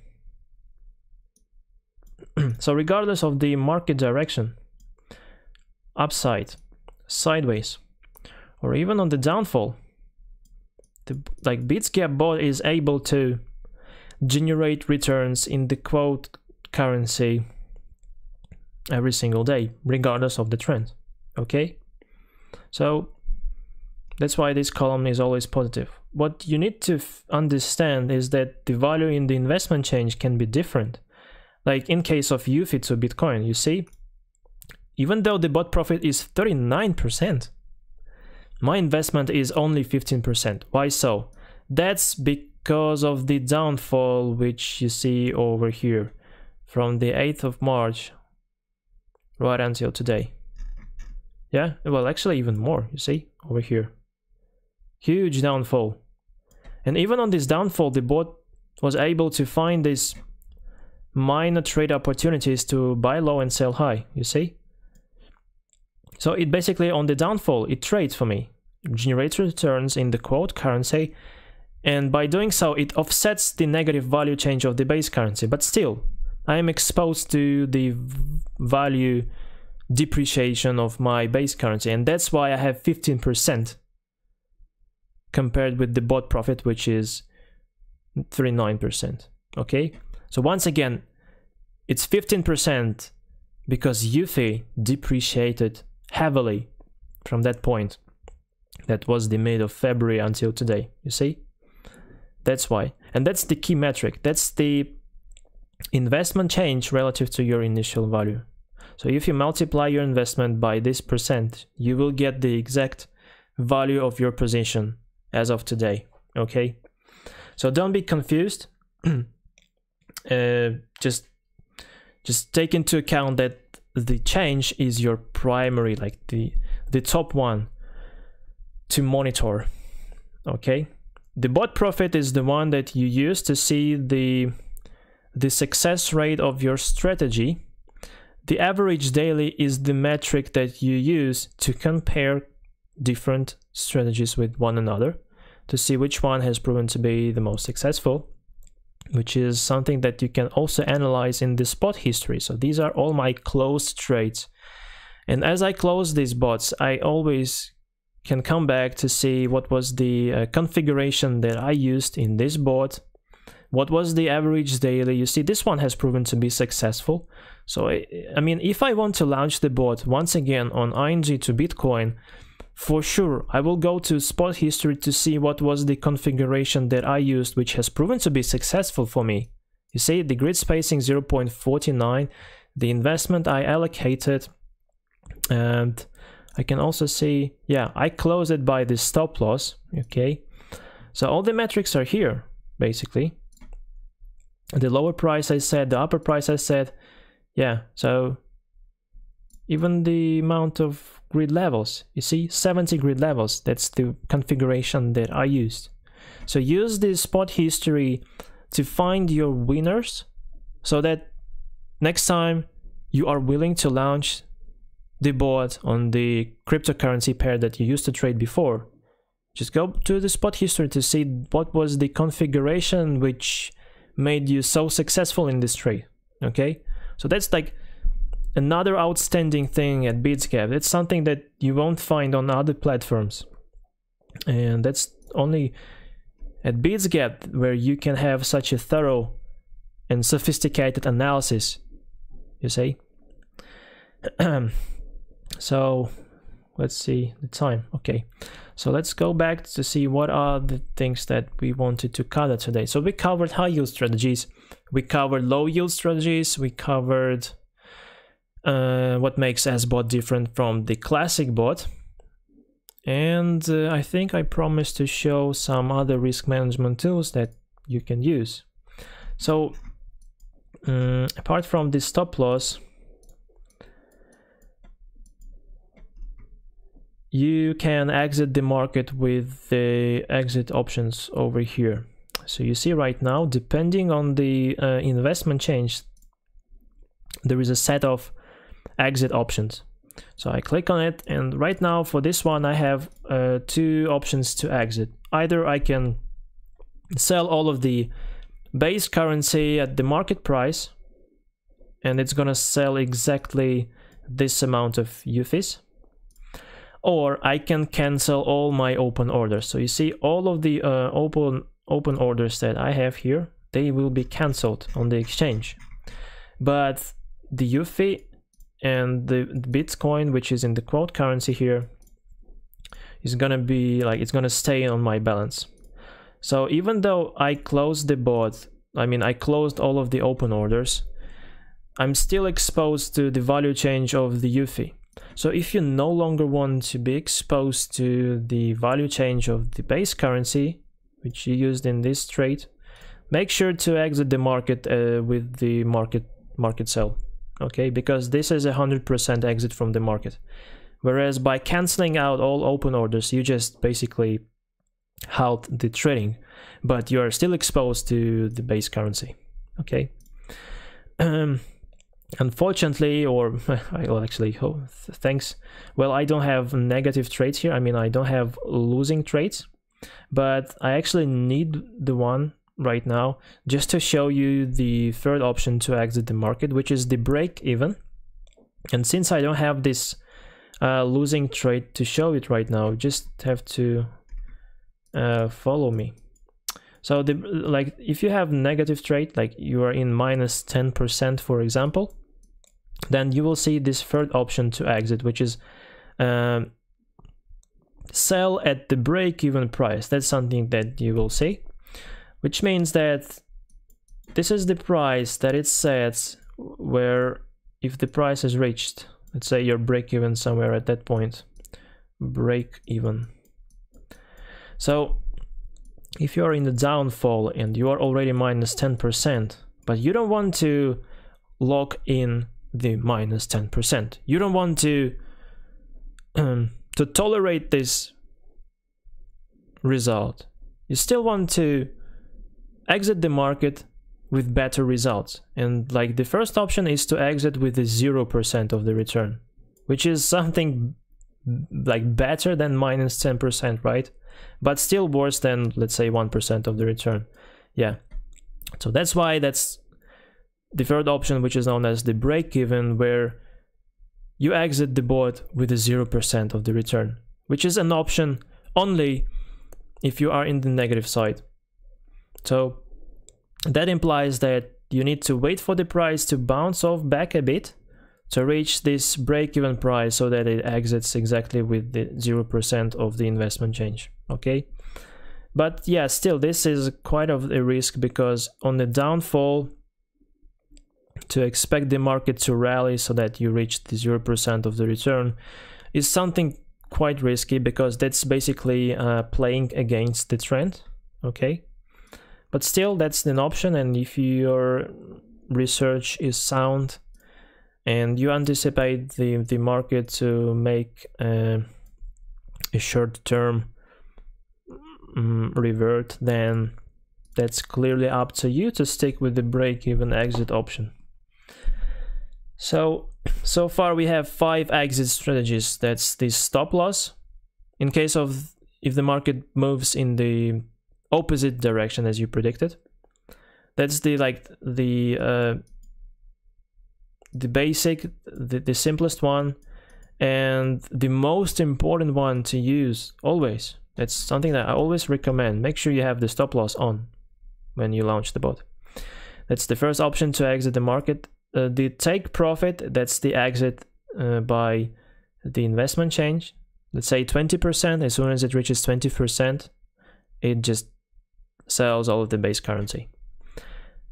S1: so regardless of the market direction, upside, sideways, or even on the downfall, the like Bitsgap bot is able to generate returns in the quote currency every single day, regardless of the trend. Okay, so that's why this column is always positive. What you need to understand is that the value in the investment change can be different. Like in case of Eufy to Bitcoin, you see, even though the bot profit is 39%, my investment is only 15%. Why so? That's because of the downfall which you see over here from the 8th of March right until today. Yeah, well actually even more, you see, over here. Huge downfall. And even on this downfall, the bot was able to find these minor trade opportunities to buy low and sell high, you see? So it basically, on the downfall, it trades for me, generates returns in the quote currency, and by doing so, it offsets the negative value change of the base currency. But still, I am exposed to the value depreciation of my base currency, and that's why I have 15% compared with the bot profit, which is 39%. Okay, so once again, it's 15% because Eufy depreciated heavily from that point. That was the mid of February until today, you see? That's why. And that's the key metric. That's the investment change relative to your initial value. So if you multiply your investment by this percent, you will get the exact value of your position as of today okay so don't be confused uh, just just take into account that the change is your primary like the the top one to monitor okay? The bot profit is the one that you use to see the the success rate of your strategy, the average daily is the metric that you use to compare different strategies with one another to see which one has proven to be the most successful, which is something that you can also analyze in the spot history. So these are all my closed trades. And as I close these bots, I always can come back to see what was the uh, configuration that I used in this bot what was the average daily? You see, this one has proven to be successful. So, I, I mean, if I want to launch the bot once again on ING to Bitcoin, for sure, I will go to spot history to see what was the configuration that I used, which has proven to be successful for me. You see, the grid spacing 0.49, the investment I allocated, and I can also see, yeah, I closed it by the stop loss, okay? So all the metrics are here, basically the lower price I said, the upper price I said, yeah, so even the amount of grid levels, you see, 70 grid levels, that's the configuration that I used. So use this spot history to find your winners so that next time you are willing to launch the bot on the cryptocurrency pair that you used to trade before. Just go to the spot history to see what was the configuration which made you so successful in this trade okay so that's like another outstanding thing at Bitsgap it's something that you won't find on other platforms. And that's only at Bitsgap where you can have such a thorough and sophisticated analysis you see? So let's see the time. Okay. So let's go back to see what are the things that we wanted to cover today. So we covered high yield strategies, we covered low yield strategies, we covered uh, what makes SBot different from the classic bot. And uh, I think I promised to show some other risk management tools that you can use. So um, apart from the stop loss, you can exit the market with the exit options over here. So you see right now, depending on the uh, investment change, there is a set of exit options. So I click on it and right now for this one I have uh, two options to exit. Either I can sell all of the base currency at the market price and it's gonna sell exactly this amount of UFIS or I can cancel all my open orders. So you see all of the uh, open open orders that I have here, they will be canceled on the exchange. But the UFI and the Bitcoin, which is in the quote currency here, is gonna be like it's gonna stay on my balance. So even though I closed the bot, I mean I closed all of the open orders, I'm still exposed to the value change of the UFI. So if you no longer want to be exposed to the value change of the base currency, which you used in this trade, make sure to exit the market uh, with the market market sell, okay? Because this is a 100% exit from the market. Whereas by canceling out all open orders, you just basically halt the trading, but you are still exposed to the base currency, okay? Um, unfortunately or well actually oh, thanks well i don't have negative trades here i mean i don't have losing trades but i actually need the one right now just to show you the third option to exit the market which is the break even. And since i don't have this uh, losing trade to show it right now just have to uh, follow me. So the like if you have negative trade like you are in minus 10% for example then you will see this third option to exit, which is um, sell at the break-even price. That's something that you will see, which means that this is the price that it sets where if the price is reached, let's say your break-even somewhere at that point, break-even. So if you are in the downfall and you are already minus 10%, but you don't want to lock in the minus 10%. You don't want to um, to tolerate this result. You still want to exit the market with better results. And like the first option is to exit with the 0% of the return, which is something like better than minus 10%, right? But still worse than let's say 1% of the return. Yeah. So that's why that's the third option, which is known as the break even, where you exit the board with a 0% of the return, which is an option only if you are in the negative side. So that implies that you need to wait for the price to bounce off back a bit to reach this break-even price so that it exits exactly with the 0% of the investment change, okay? But yeah, still, this is quite of a risk because on the downfall, to expect the market to rally so that you reach the 0% of the return is something quite risky because that's basically uh, playing against the trend, okay? But still, that's an option, and if your research is sound and you anticipate the, the market to make uh, a short-term um, revert, then that's clearly up to you to stick with the break-even exit option. So, so far we have five exit strategies. That's the stop loss. In case of if the market moves in the opposite direction as you predicted. That's the like the uh, the basic, the, the simplest one, and the most important one to use always. That's something that I always recommend. Make sure you have the stop loss on when you launch the bot. That's the first option to exit the market uh, the take profit, that's the exit uh, by the investment change. Let's say 20%, as soon as it reaches 20%, it just sells all of the base currency.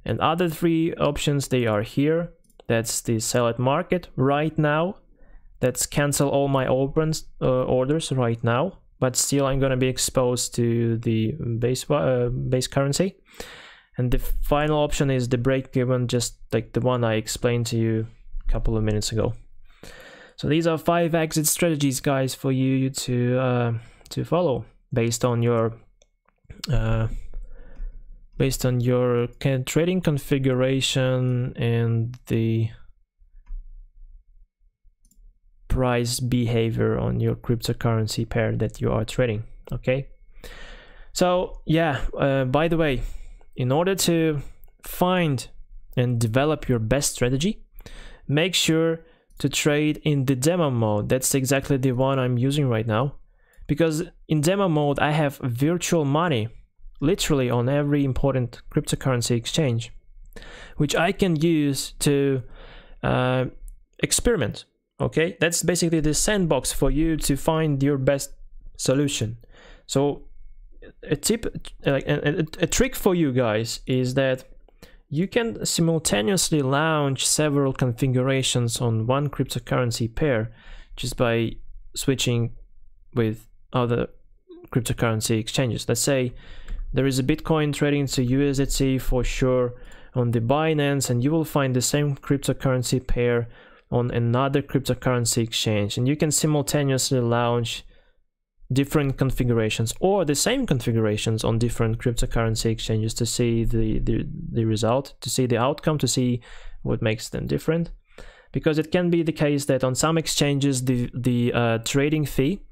S1: And other three options, they are here. That's the sell at market right now. That's cancel all my opens uh, orders right now, but still I'm gonna be exposed to the base uh, base currency. And the final option is the break even, just like the one I explained to you a couple of minutes ago. So these are five exit strategies, guys, for you to uh, to follow based on your uh, based on your trading configuration and the price behavior on your cryptocurrency pair that you are trading. Okay. So yeah, uh, by the way, in order to find and develop your best strategy, make sure to trade in the demo mode. That's exactly the one I'm using right now. Because in demo mode, I have virtual money literally on every important cryptocurrency exchange, which I can use to uh, experiment. Okay, that's basically the sandbox for you to find your best solution. So a tip, like a, a, a trick for you guys is that you can simultaneously launch several configurations on one cryptocurrency pair just by switching with other cryptocurrency exchanges. Let's say there is a Bitcoin trading to USDT for sure on the Binance and you will find the same cryptocurrency pair on another cryptocurrency exchange and you can simultaneously launch different configurations or the same configurations on different cryptocurrency exchanges to see the, the, the result, to see the outcome, to see what makes them different. Because it can be the case that on some exchanges the, the uh, trading fee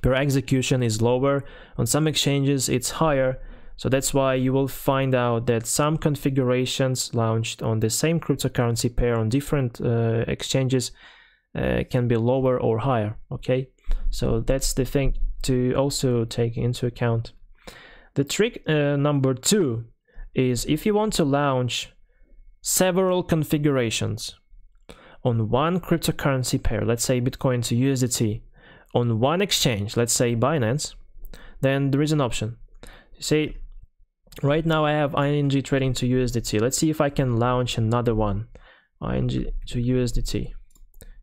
S1: per execution is lower, on some exchanges it's higher, so that's why you will find out that some configurations launched on the same cryptocurrency pair on different uh, exchanges uh, can be lower or higher, okay? So that's the thing to also take into account. The trick uh, number two is if you want to launch several configurations on one cryptocurrency pair, let's say Bitcoin to USDT, on one exchange, let's say Binance, then there is an option. You see, right now I have ING trading to USDT. Let's see if I can launch another one, ING to USDT.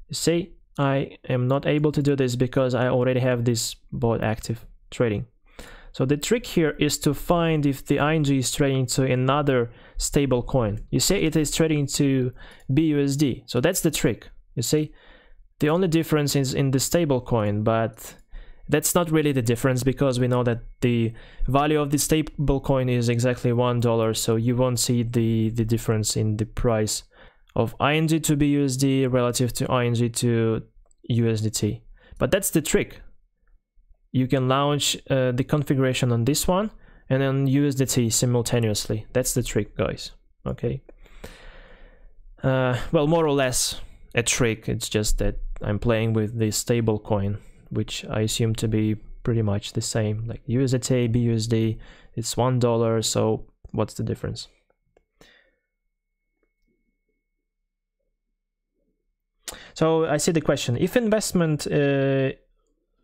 S1: You see, I am not able to do this because I already have this bot active trading. So the trick here is to find if the ING is trading to another stable coin. You say it is trading to BUSD. So that's the trick. You see, the only difference is in the stable coin, but that's not really the difference because we know that the value of the stable coin is exactly one dollar so you won't see the the difference in the price of ING to BUSD relative to ING to USDT but that's the trick. You can launch uh, the configuration on this one and then USDT simultaneously. That's the trick guys. Okay. Uh, well more or less a trick. It's just that I'm playing with the stable coin which I assume to be pretty much the same. Like USDT, BUSD, it's one dollar. So what's the difference? So I see the question: If investment uh,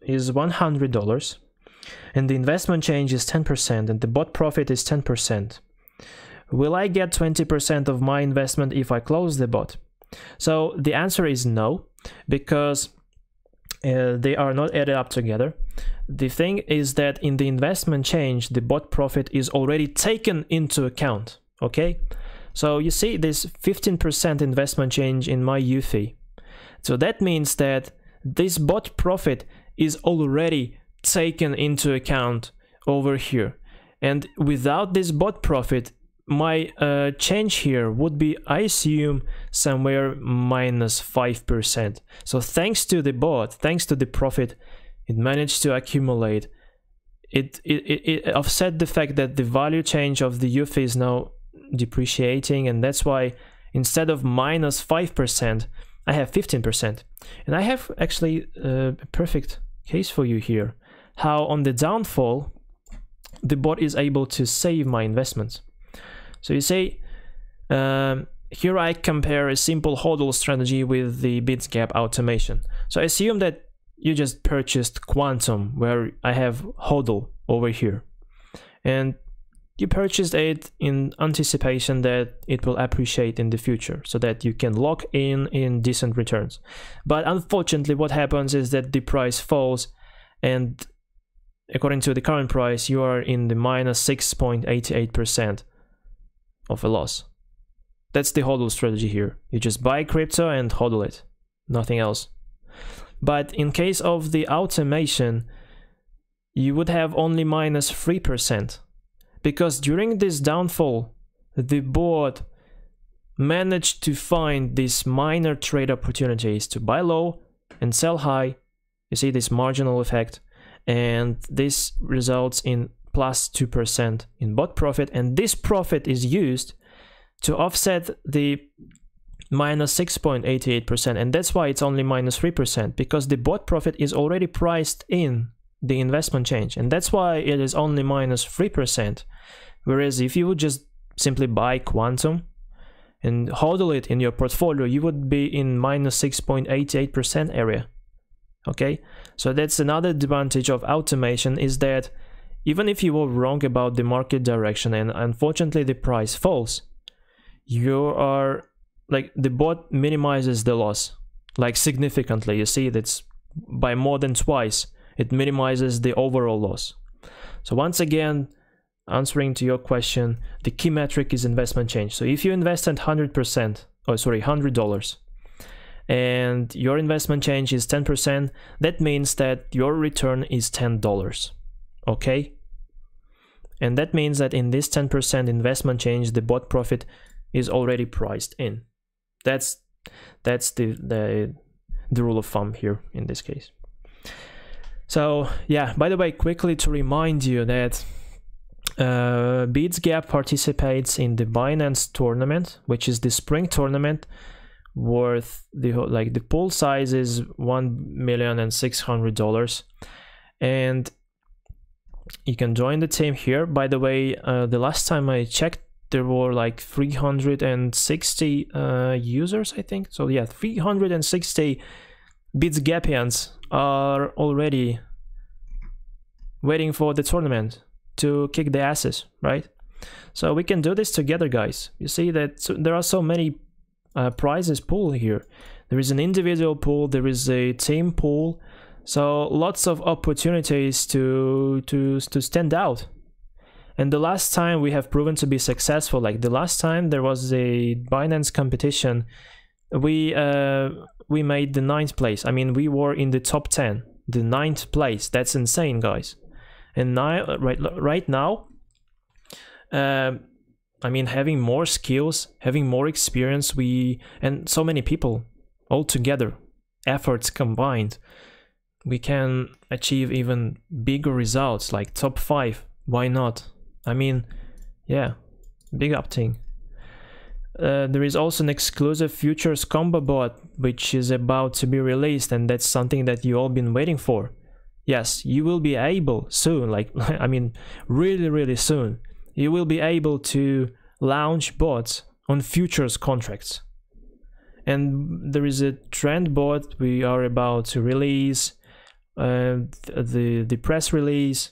S1: is one hundred dollars, and the investment change is ten percent, and the bot profit is ten percent, will I get twenty percent of my investment if I close the bot? So the answer is no, because uh, they are not added up together. The thing is that in the investment change, the bot profit is already taken into account. Okay, so you see this 15% investment change in my U fee. So that means that this bot profit is already taken into account over here. And without this bot profit, my uh, change here would be, I assume, somewhere minus 5%. So thanks to the bot, thanks to the profit, it managed to accumulate. It, it, it, it offset the fact that the value change of the UF is now depreciating and that's why instead of minus 5%, I have 15%. And I have actually uh, a perfect case for you here. How on the downfall, the bot is able to save my investments. So you say, um, here I compare a simple hodl strategy with the BitsGap automation. So I assume that you just purchased Quantum where I have hodl over here. And you purchased it in anticipation that it will appreciate in the future so that you can lock in in decent returns. But unfortunately what happens is that the price falls and according to the current price you are in the minus 6.88% of a loss. That's the hodl strategy here. You just buy crypto and hodl it, nothing else. But in case of the automation, you would have only minus 3%. Because during this downfall, the board managed to find these minor trade opportunities to buy low and sell high. You see this marginal effect. And this results in plus 2% in bot profit and this profit is used to offset the minus 6.88% and that's why it's only minus 3% because the bot profit is already priced in the investment change and that's why it is only minus 3% whereas if you would just simply buy quantum and hodl it in your portfolio you would be in minus 6.88% area okay? So that's another advantage of automation is that even if you were wrong about the market direction and unfortunately the price falls, you are like the bot minimizes the loss like significantly. You see that's by more than twice. It minimizes the overall loss. So once again, answering to your question, the key metric is investment change. So if you invest at 100%, oh sorry, $100 and your investment change is 10%, that means that your return is $10 okay? And that means that in this 10% investment change the bot profit is already priced in. That's that's the the the rule of thumb here in this case. So yeah by the way quickly to remind you that uh, BitsGap participates in the Binance tournament, which is the spring tournament worth the like the pool size is one million and six hundred dollars. And you can join the team here. By the way uh, the last time i checked there were like 360 uh, users i think. So yeah 360 BitsGapians are already waiting for the tournament to kick the asses right? So we can do this together guys. You see that there are so many uh, prizes pool here. There is an individual pool there is a team pool so lots of opportunities to to to stand out. And the last time we have proven to be successful, like the last time there was a Binance competition, we uh, we made the ninth place. I mean, we were in the top ten the ninth place. That's insane, guys. And now, right, right now, um, I mean, having more skills, having more experience, we and so many people all together, efforts combined, we can achieve even bigger results, like top five. Why not? I mean, yeah, big up thing. Uh, there is also an exclusive futures combo bot which is about to be released and that's something that you all been waiting for yes you will be able soon like i mean really really soon you will be able to launch bots on futures contracts and there is a trend bot we are about to release Uh, the the press release.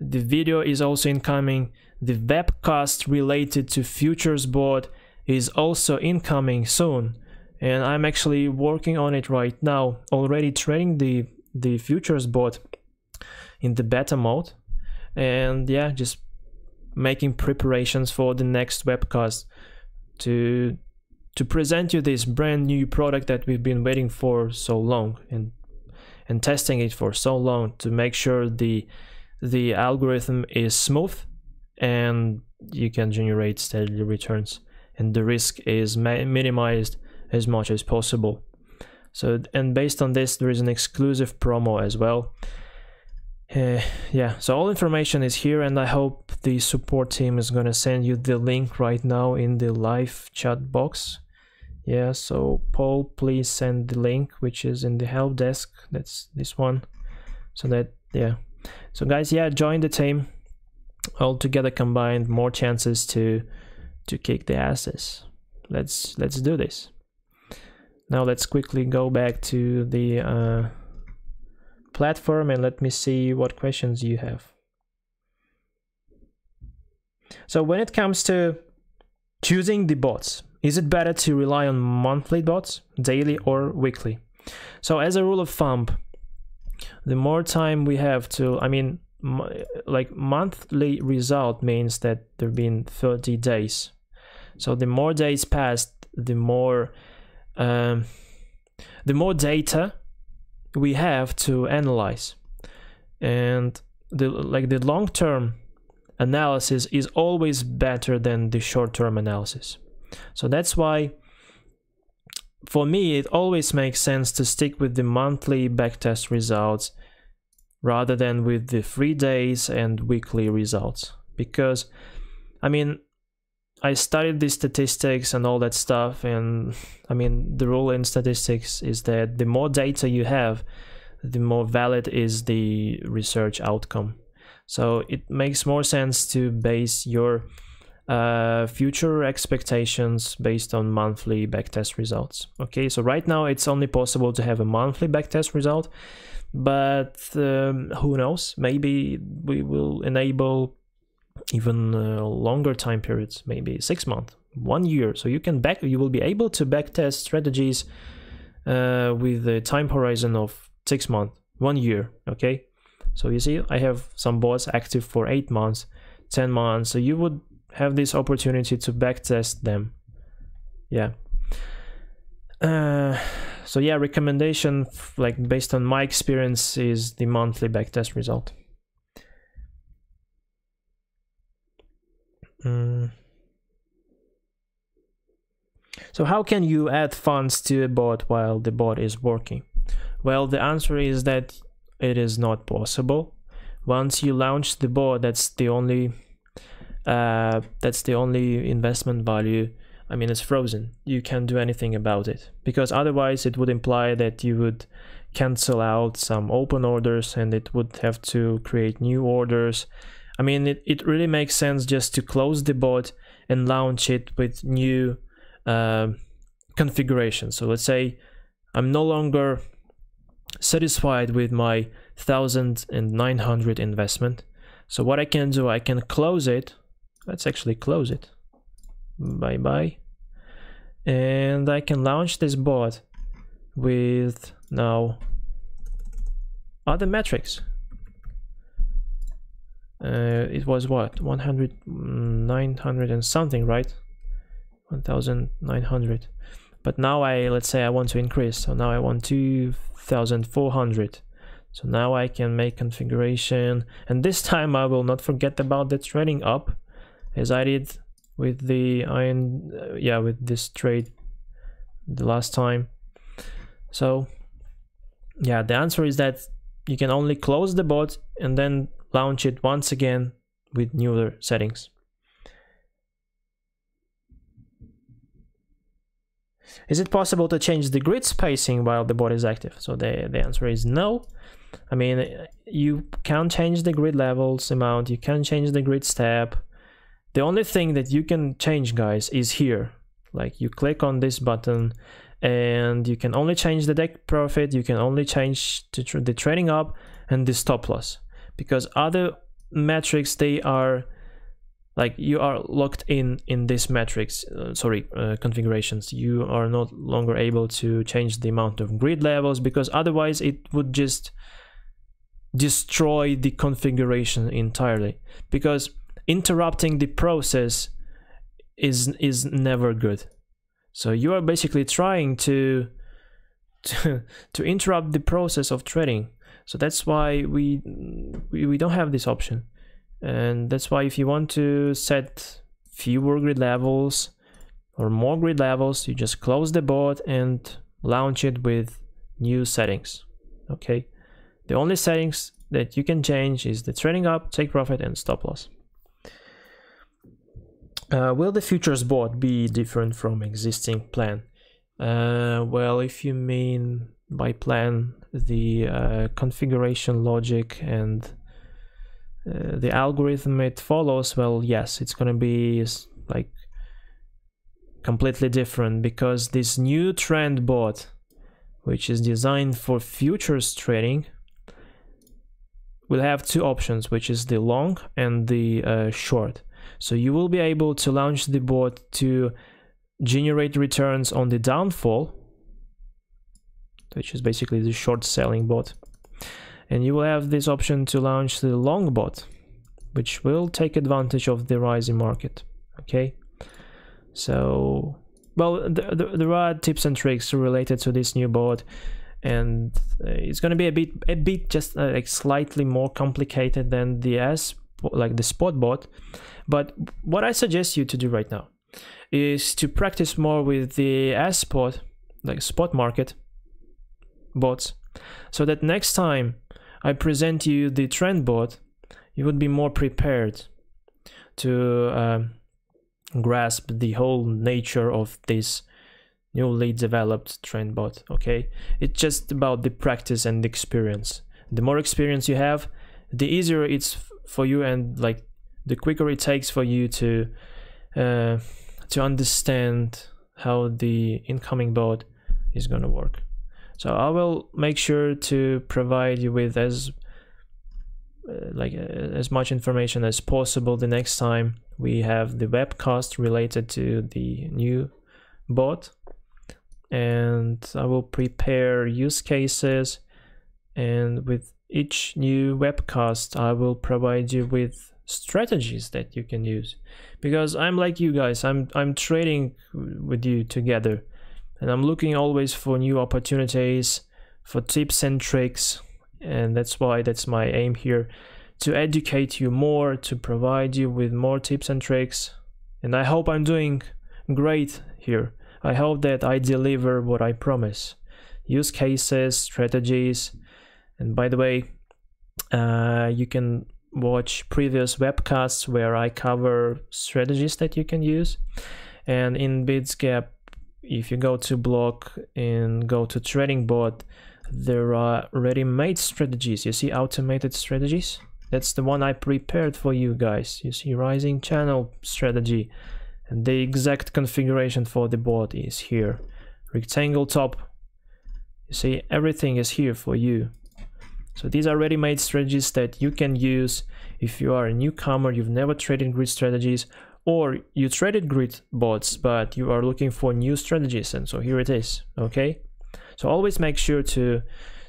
S1: The video is also incoming. The webcast related to futures bot is also incoming soon. And I'm actually working on it right now already trading the the futures bot in the beta mode. And yeah just making preparations for the next webcast to to present you this brand new product that we've been waiting for so long. And and testing it for so long to make sure the the algorithm is smooth and you can generate steady returns and the risk is minimized as much as possible. So, and based on this, there is an exclusive promo as well. Uh, yeah, so all information is here, and I hope the support team is gonna send you the link right now in the live chat box. Yeah, so Paul, please send the link, which is in the help desk. That's this one. So that, yeah. So guys, yeah, join the team. All together combined, more chances to to kick the asses. Let's let's do this. Now let's quickly go back to the uh, platform and let me see what questions you have. So when it comes to choosing the bots, is it better to rely on monthly bots, daily or weekly? So as a rule of thumb, the more time we have to, I mean, like monthly result means that there have been 30 days so the more days passed, the more um, the more data we have to analyze, and the like the long term analysis is always better than the short term analysis. So that's why for me it always makes sense to stick with the monthly backtest results rather than with the three days and weekly results because I mean I studied the statistics and all that stuff, and I mean, the rule in statistics is that the more data you have, the more valid is the research outcome. So it makes more sense to base your uh, future expectations based on monthly backtest results. Okay, so right now it's only possible to have a monthly backtest result, but um, who knows? Maybe we will enable even uh, longer time periods, maybe six months, one year. So you can back, you will be able to backtest strategies uh, with a time horizon of six months, one year. Okay, so you see, I have some bots active for eight months, ten months. So you would have this opportunity to backtest them. Yeah. Uh, so yeah, recommendation like based on my experience is the monthly backtest result. Mm. So how can you add funds to a bot while the bot is working? Well, the answer is that it is not possible. Once you launch the bot, that's the only uh, that's the only investment value. I mean, it's frozen. You can't do anything about it because otherwise it would imply that you would cancel out some open orders and it would have to create new orders I mean, it, it really makes sense just to close the bot and launch it with new uh, configuration. So let's say I'm no longer satisfied with my 1900 investment. So what I can do, I can close it. Let's actually close it. Bye bye. And I can launch this bot with now other metrics. Uh, it was what? 100 900 and something right? 1900 but now I let's say I want to increase. So now I want 2400 so now I can make configuration. And this time I will not forget about the trailing up as I did with the iron uh, yeah with this trade the last time so yeah the answer is that you can only close the bot and then launch it once again with newer settings Is it possible to change the grid spacing while the bot is active? So the, the answer is no. I mean, you can change the grid levels amount, you can change the grid step. The only thing that you can change, guys, is here. Like you click on this button and you can only change the take profit, you can only change the trailing up and the stop loss. Because other metrics, they are like you are locked in in this metrics uh, sorry uh, configurations you are no longer able to change the amount of grid levels because otherwise it would just destroy the configuration entirely because interrupting the process is is never good. So you are basically trying to to, to interrupt the process of trading. So that's why we, we we don't have this option. And that's why if you want to set fewer grid levels or more grid levels you just close the bot and launch it with new settings okay? The only settings that you can change is the trailing up take profit and stop loss uh, will the futures bot be different from existing plan uh, well if you mean by plan the uh, configuration logic and uh, the algorithm it follows, well, yes, it's gonna be like completely different because this new trend bot, which is designed for futures trading, will have two options, which is the long and the uh, short. So you will be able to launch the bot to generate returns on the downfall, which is basically the short selling bot. And you will have this option to launch the long bot which will take advantage of the rising market okay? So well th th there are tips and tricks related to this new bot and uh, it's going to be a bit a bit just uh, like slightly more complicated than the s like the spot bot but what i suggest you to do right now is to practice more with the s spot like spot market bots so that next time I present you the trend bot, you would be more prepared to uh, grasp the whole nature of this newly developed trend bot. Okay, it's just about the practice and the experience. The more experience you have, the easier it's for you, and like the quicker it takes for you to uh, to understand how the incoming bot is gonna work. So I will make sure to provide you with as uh, like uh, as much information as possible the next time we have the webcast related to the new bot and I will prepare use cases and with each new webcast I will provide you with strategies that you can use because I'm like you guys I'm I'm trading with you together and I'm looking always for new opportunities, for tips and tricks, and that's why that's my aim here to educate you more, to provide you with more tips and tricks. And I hope I'm doing great here. I hope that I deliver what I promise. Use cases, strategies, and by the way, uh, you can watch previous webcasts where I cover strategies that you can use. And in BitsGap, if you go to block and go to trading bot there are ready-made strategies. You see automated strategies? That's the one i prepared for you guys. You see rising channel strategy. And the exact configuration for the bot is here. Rectangle top. You see everything is here for you so these are ready-made strategies that you can use if you are a newcomer you've never traded grid strategies or you traded grid bots but you are looking for new strategies and so here it is okay? So always make sure to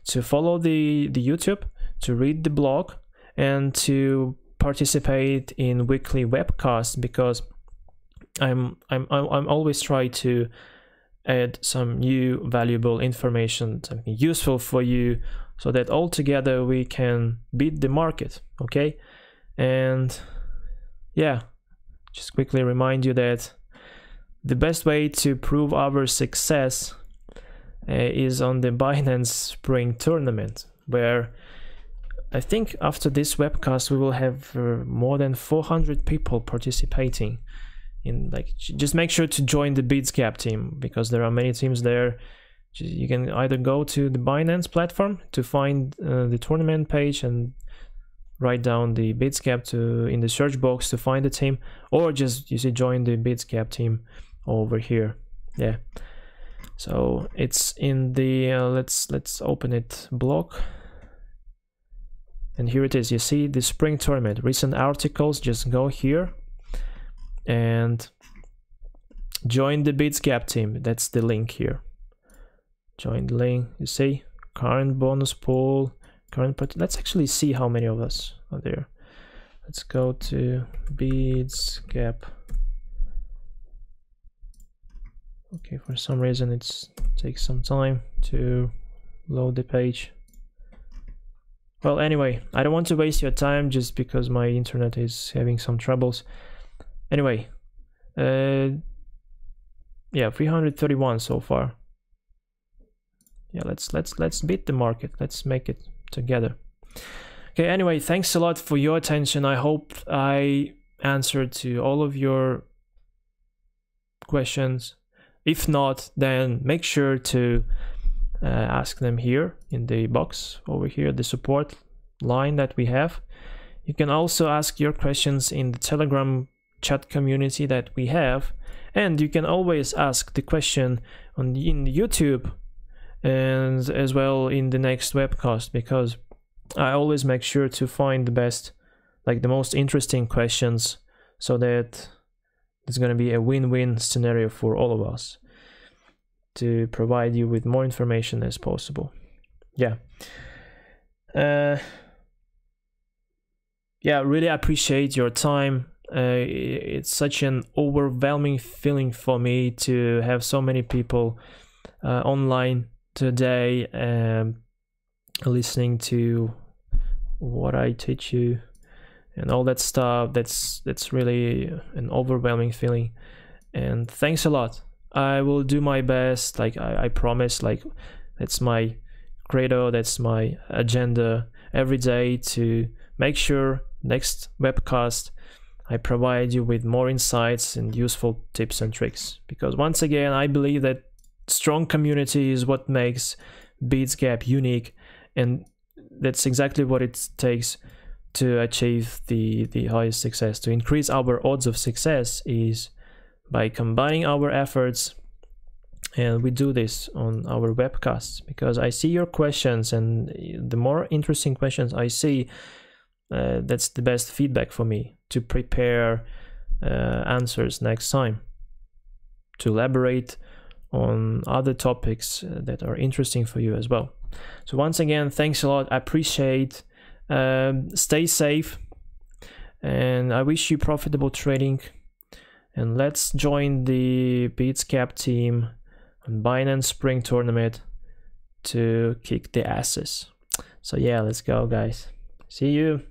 S1: to follow the the youtube to read the blog and to participate in weekly webcasts because i'm i'm i'm always try to add some new valuable information something useful for you so that all together we can beat the market okay? And yeah just quickly remind you that the best way to prove our success uh, is on the Binance Spring Tournament where I think after this webcast we will have uh, more than 400 people participating in like just make sure to join the Bitsgap team because there are many teams there you can either go to the Binance platform to find uh, the tournament page and write down the Bitsgap to in the search box to find the team or just you see join the Bitsgap team over here. Yeah. So it's in the uh, let's let's open it block. And here it is. You see the spring tournament. Recent articles just go here and join the Bitsgap team. That's the link here join the link you see current bonus pool current but let's actually see how many of us are there let's go to Bitsgap okay for some reason it's takes some time to load the page well, anyway, I don't want to waste your time just because my internet is having some troubles. Anyway, uh, yeah, 331 so far. Yeah, let's let's let's beat the market. Let's make it together. Okay, anyway, thanks a lot for your attention. I hope I answered to all of your questions. If not, then make sure to uh, ask them here in the box over here, the support line that we have. You can also ask your questions in the Telegram chat community that we have. And you can always ask the question on in YouTube and as well in the next webcast because I always make sure to find the best, like the most interesting questions so that it's going to be a win-win scenario for all of us to provide you with more information as possible. Yeah. Uh, yeah, really appreciate your time. Uh, it's such an overwhelming feeling for me to have so many people uh, online today um, listening to what I teach you and all that stuff. That's that's really an overwhelming feeling. And thanks a lot. I will do my best. Like I, I promise. Like that's my credo. That's my agenda every day to make sure next webcast I provide you with more insights and useful tips and tricks. Because once again, I believe that strong community is what makes Bitsgap unique, and that's exactly what it takes to achieve the, the highest success. To increase our odds of success is by combining our efforts and we do this on our webcasts because I see your questions and the more interesting questions I see uh, that's the best feedback for me to prepare uh, answers next time to elaborate on other topics uh, that are interesting for you as well. So once again thanks a lot. I appreciate um, stay safe and i wish you profitable trading. And let's join the Bitsgap team on binance spring tournament to kick the asses. So yeah let's go guys. See you